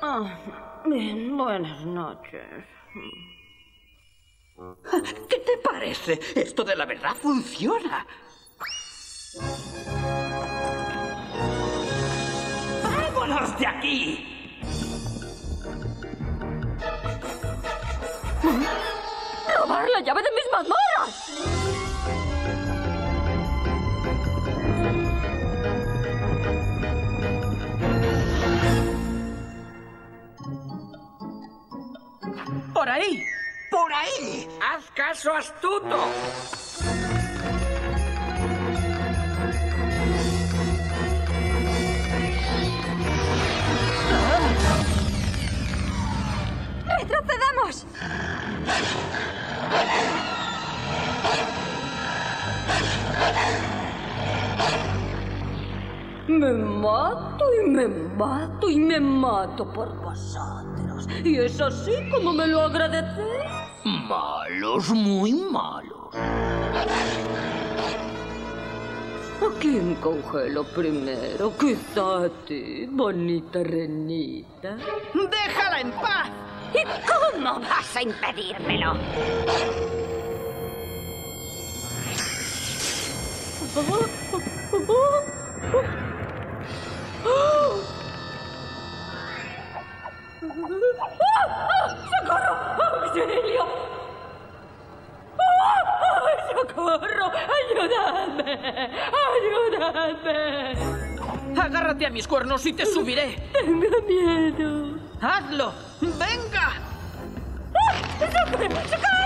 Ah, bien, buenas noches. ¿Qué te? Parece, esto de la verdad funciona. ¡Vámonos de aquí! ¡Robar la llave de mis mazmorras! ¡Por ahí! ¡Por ahí! ¡Haz caso astuto! ¡Retrocedamos! Me mato y me mato y me mato por vosotros. Y es así como me lo agradecéis. Malos, muy malos. ¿A quién congelo primero? Quizá a ti, bonita renita. ¡Déjala en paz! ¿Y cómo vas a impedírmelo? ¡Socorro! ¡Auxilio! ¡Socorro! ¡Ayúdame! ¡Ayúdame! Agárrate a mis cuernos y te subiré. Tengo miedo. ¡Hazlo! ¡Venga! ¡Socorro! ¡Socorro!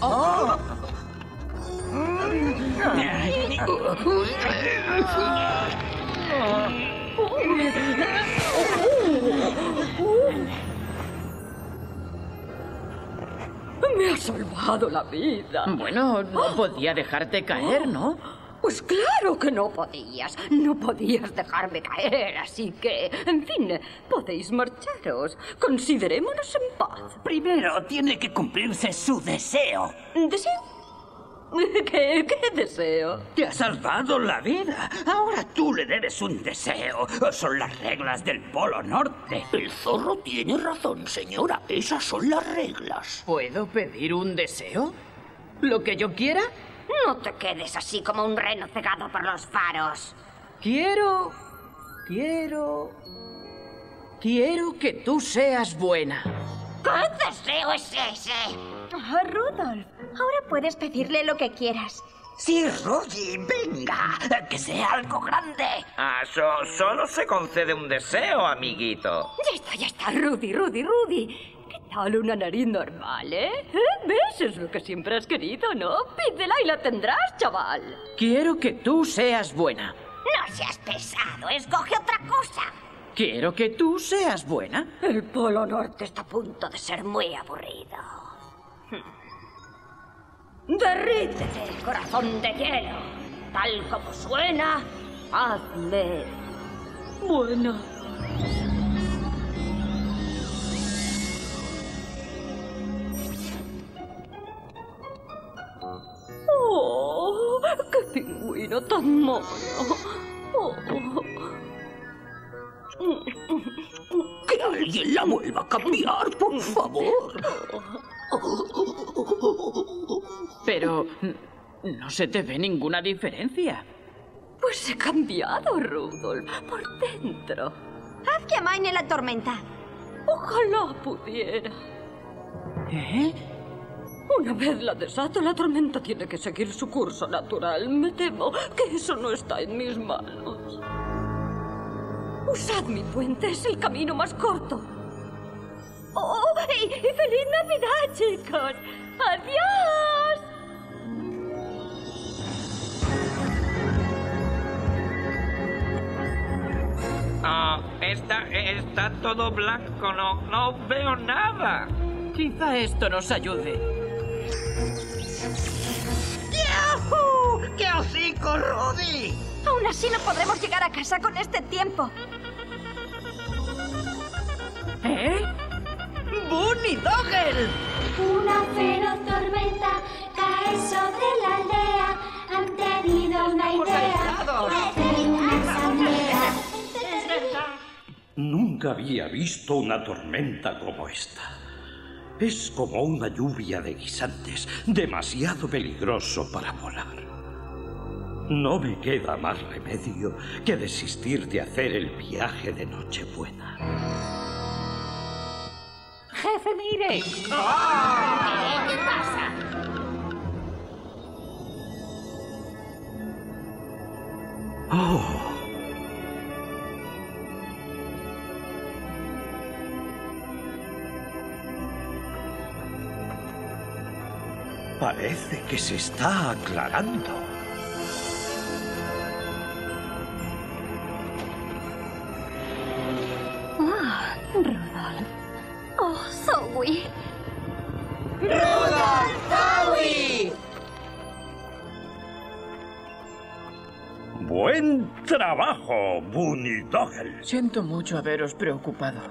¡Oh! Me ha salvado la vida. Bueno, no podía dejarte caer, ¿no? Pues claro que no podías. No podías dejarme caer, así que, en fin, podéis marcharos. Considerémonos en paz. Primero tiene que cumplirse su deseo. ¿Deseo? ¿Qué, qué deseo? Te ha salvado la vida. Ahora tú le debes un deseo. Son las reglas del Polo Norte. El zorro tiene razón, señora. Esas son las reglas. ¿Puedo pedir un deseo? ¿Lo que yo quiera? No te quedes así como un reno cegado por los faros. Quiero... Quiero... Quiero que tú seas buena. ¿Qué deseo es ese? Oh, Rudolf, ahora puedes pedirle lo que quieras. Sí, Rudy, venga, que sea algo grande. Ah, so- solo se concede un deseo, amiguito. Ya está, ya está, Rudy, Rudy, Rudy. ¿Qué tal una nariz normal, eh? ¿Eh? ¿Ves? Es lo que siempre has querido, ¿no? Pídela y la tendrás, chaval. Quiero que tú seas buena. No seas pesado, escoge otra cosa. Quiero que tú seas buena. El Polo Norte está A punto de ser muy aburrido. Derrítete, corazón de hielo. Tal como suena, hazme buena. Oh, qué pingüino tan mono. Oh. Alguien la vuelva a cambiar, por favor. Pero no se te ve ninguna diferencia. Pues he cambiado, Rudolf, por dentro. Haz que amaine la tormenta. Ojalá pudiera. ¿Eh? Una vez la desato, la tormenta tiene que seguir su curso natural. Me temo que eso no está en mis manos. Usad mi puente, es el camino más corto. ¡Oh! Y, y feliz Navidad, chicos! ¡Adiós! Ah, está, está todo blanco, no, no veo nada. Quizá esto nos ayude. ¡Yahoo! ¡Qué hocico, Rudy! Aún así no podremos llegar a casa con este tiempo. ¿Eh? ¡Bunny Doggle! Una feroz tormenta cae sobre la aldea. Han tenido una idea. Hacer una asamblea. Nunca había visto una tormenta como esta. Es como una lluvia de guisantes, demasiado peligroso para volar. No me queda más remedio que desistir de hacer el viaje de Nochebuena. Jefe, mire. ¿Qué pasa? Oh. Parece que se está aclarando. Ah, Rudolf. Oh, Zoe. ¡Rudolf! ¡Zoe! Buen trabajo, Bunny Doggle. Siento mucho haberos preocupado.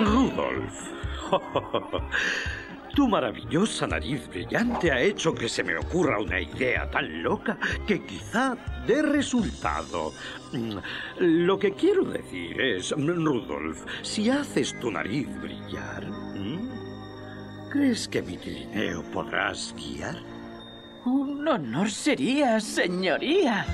Rudolf. Tu maravillosa nariz brillante ha hecho que se me ocurra una idea tan loca que quizá dé resultado. Mm, Lo que quiero decir es, Rudolf, si haces tu nariz brillar, ¿mm? ¿crees que mi trineo podrás guiar? Un honor sería, señoría.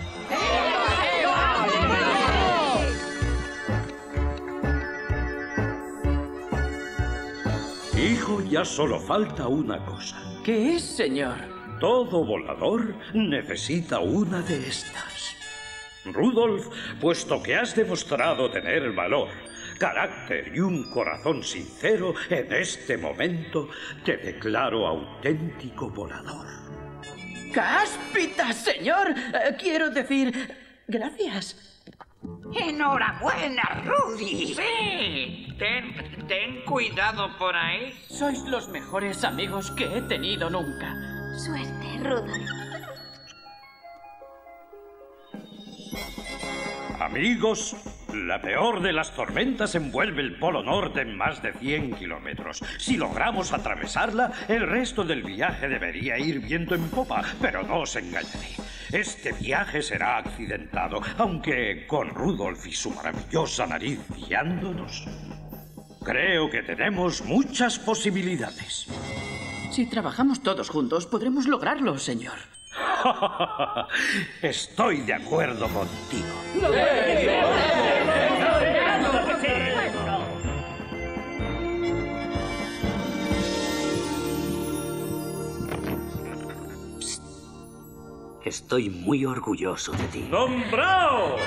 Hijo, ya solo falta una cosa. ¿Qué es, señor? Todo volador necesita una de estas. Rudolf, puesto que has demostrado tener valor, carácter y un corazón sincero, en este momento te declaro auténtico volador. ¡Cáspita, señor! Eh, quiero decir, gracias. ¡Enhorabuena, Rudy! Sí. Ten, ten cuidado por ahí. Sois los mejores amigos que he tenido nunca. Suerte, Rudolf. Amigos, la peor de las tormentas envuelve el Polo Norte en más de 100 kilómetros. Si logramos atravesarla, el resto del viaje debería ir viento en popa, pero no os engañaré. Este viaje será accidentado, aunque con Rudolf y su maravillosa nariz guiándonos, creo que tenemos muchas posibilidades. Si trabajamos todos juntos, podremos lograrlo, señor. Estoy de acuerdo contigo. Estoy muy orgulloso de ti. ¡Nombraos!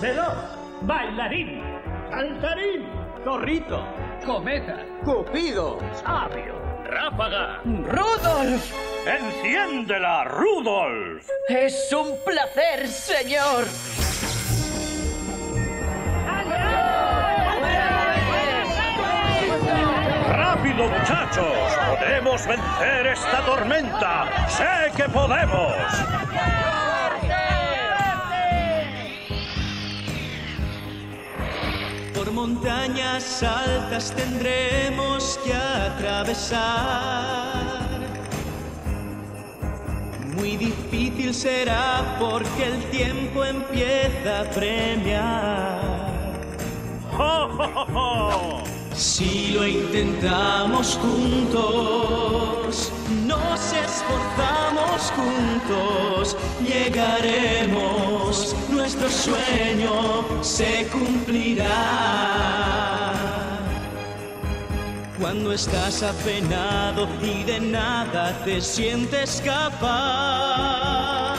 Veloz, bailarín, ¡Saltarín! Zorrito. Cometa. Cupido. sabio. Ráfaga. ¡Rudolf! ¡Enciéndela, Rudolf! Es un placer, señor. ¡Rápido, muchachos! ¡Podemos vencer esta tormenta! ¡Sé que podemos! Por montañas altas tendremos que atravesar. Muy difícil será porque el tiempo empieza a premiar. Si lo intentamos juntos, nos esforzamos juntos, llegaremos, nuestro sueño se cumplirá. Cuando estás apenado y de nada te sientes capaz.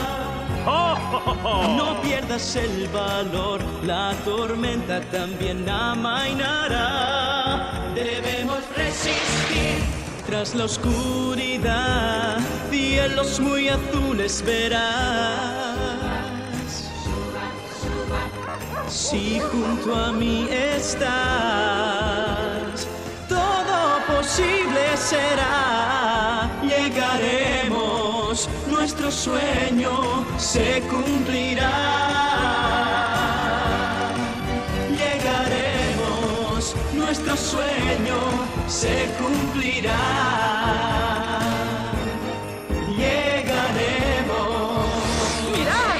No pierdas el valor, la tormenta también amainará. Debemos resistir tras la oscuridad, cielos muy azules verás. Si junto a mí estás, todo posible será. Llegaremos, nuestro sueño se cumplirá. Nuestro sueño se cumplirá. Llegaremos. ¡Mirad!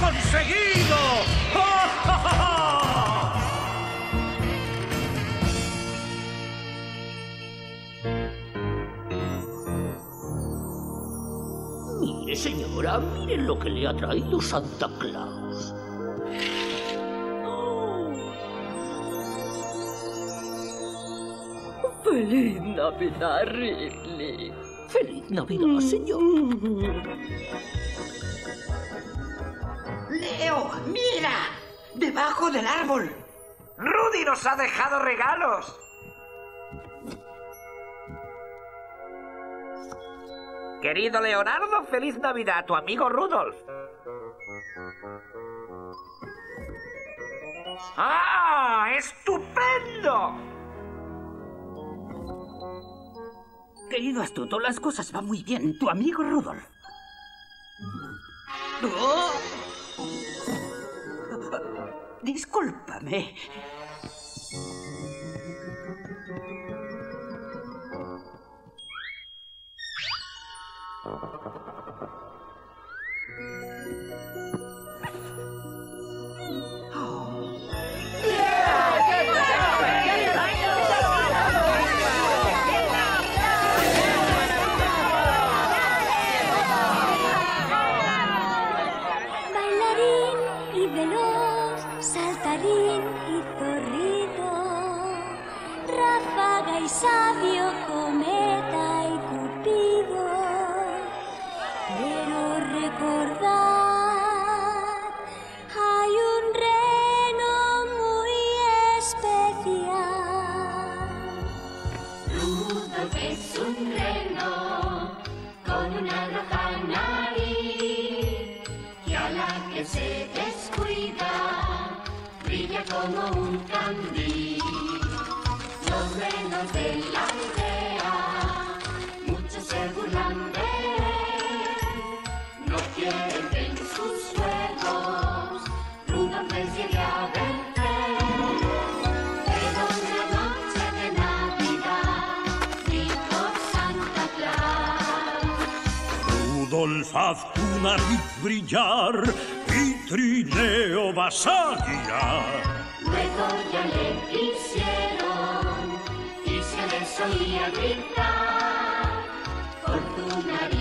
conseguido! ¡Ja, ja, ja, ja! Mire, señora, miren lo que le ha traído Santa Claus. ¡Feliz Navidad, Ridley! ¡Feliz Navidad, señor! Leo, mira, debajo del árbol. Rudy nos ha dejado regalos. Querido Leonardo, feliz Navidad, tu amigo Rudolf. ¡Ah! ¡Estupendo! Querido astuto, las cosas van muy bien. Tu amigo Rudolf. Oh, Discúlpame. Ráfaga y sabio, de la aldea, muchos se burlan de él, no quieren que en sus juegos Rudolf llegue a vencer. Pero una noche de Navidad dijo Santa Claus. Rudolf, haz tu nariz brillar y trineo vas a guiar. Luego ya le y oía gritar por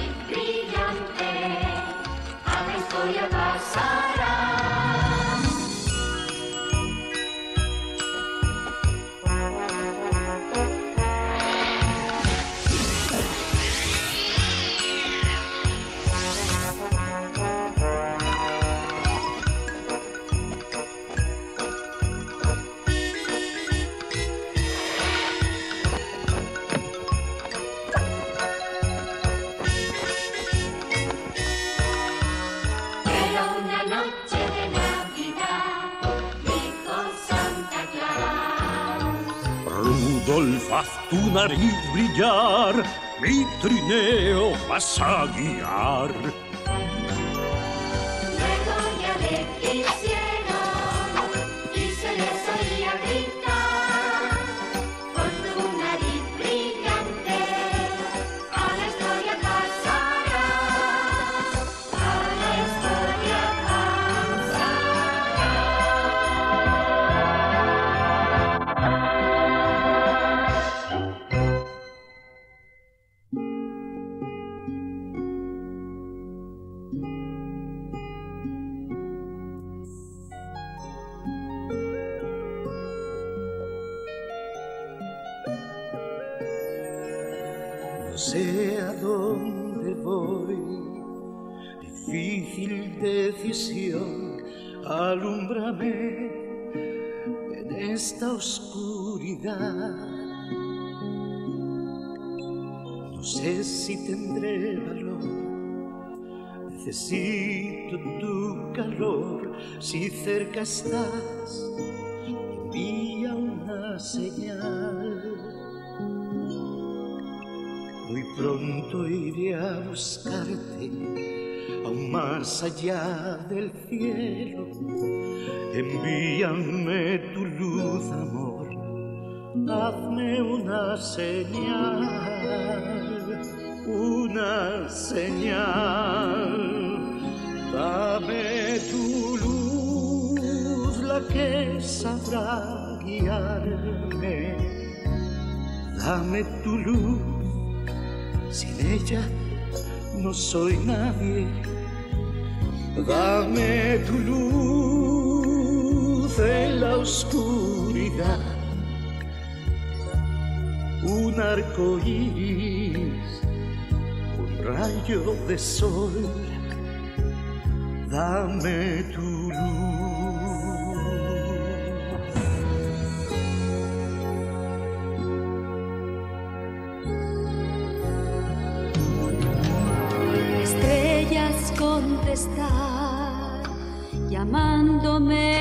tu nariz brillar, mi trineo vas a guiar. Decisión, alúmbrame en esta oscuridad. No sé si tendré valor, necesito tu calor, si cerca estás, envía una señal. Muy pronto iré a buscarte, aún más allá del cielo. Envíame tu luz, amor, hazme una señal, una señal. Dame tu luz, la que sabrá guiarme. Dame tu luz, sin ella no soy nadie. Dame tu luz en la oscuridad. Un arco iris, un rayo de sol. Dame tu amen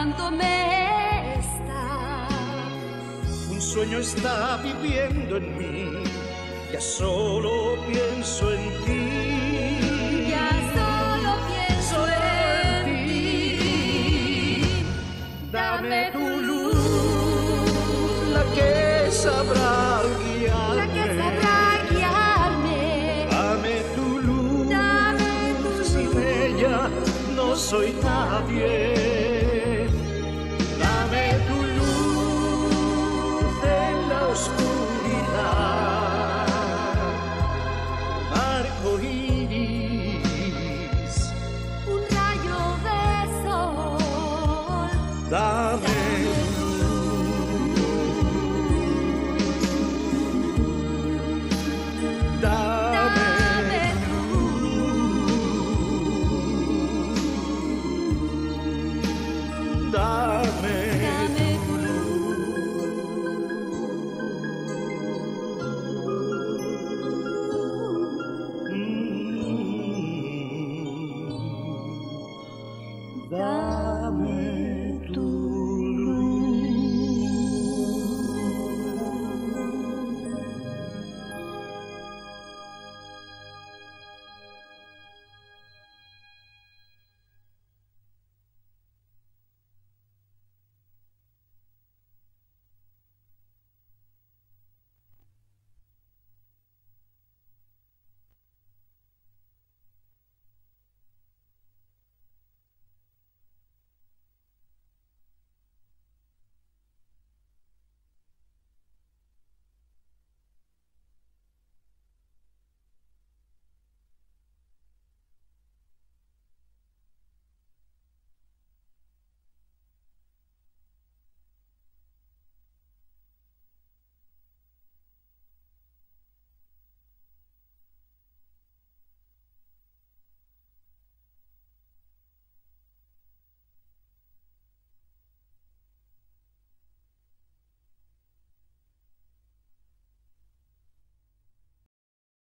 llamándome estás. Un sueño está viviendo en mí, ya solo pienso en ti.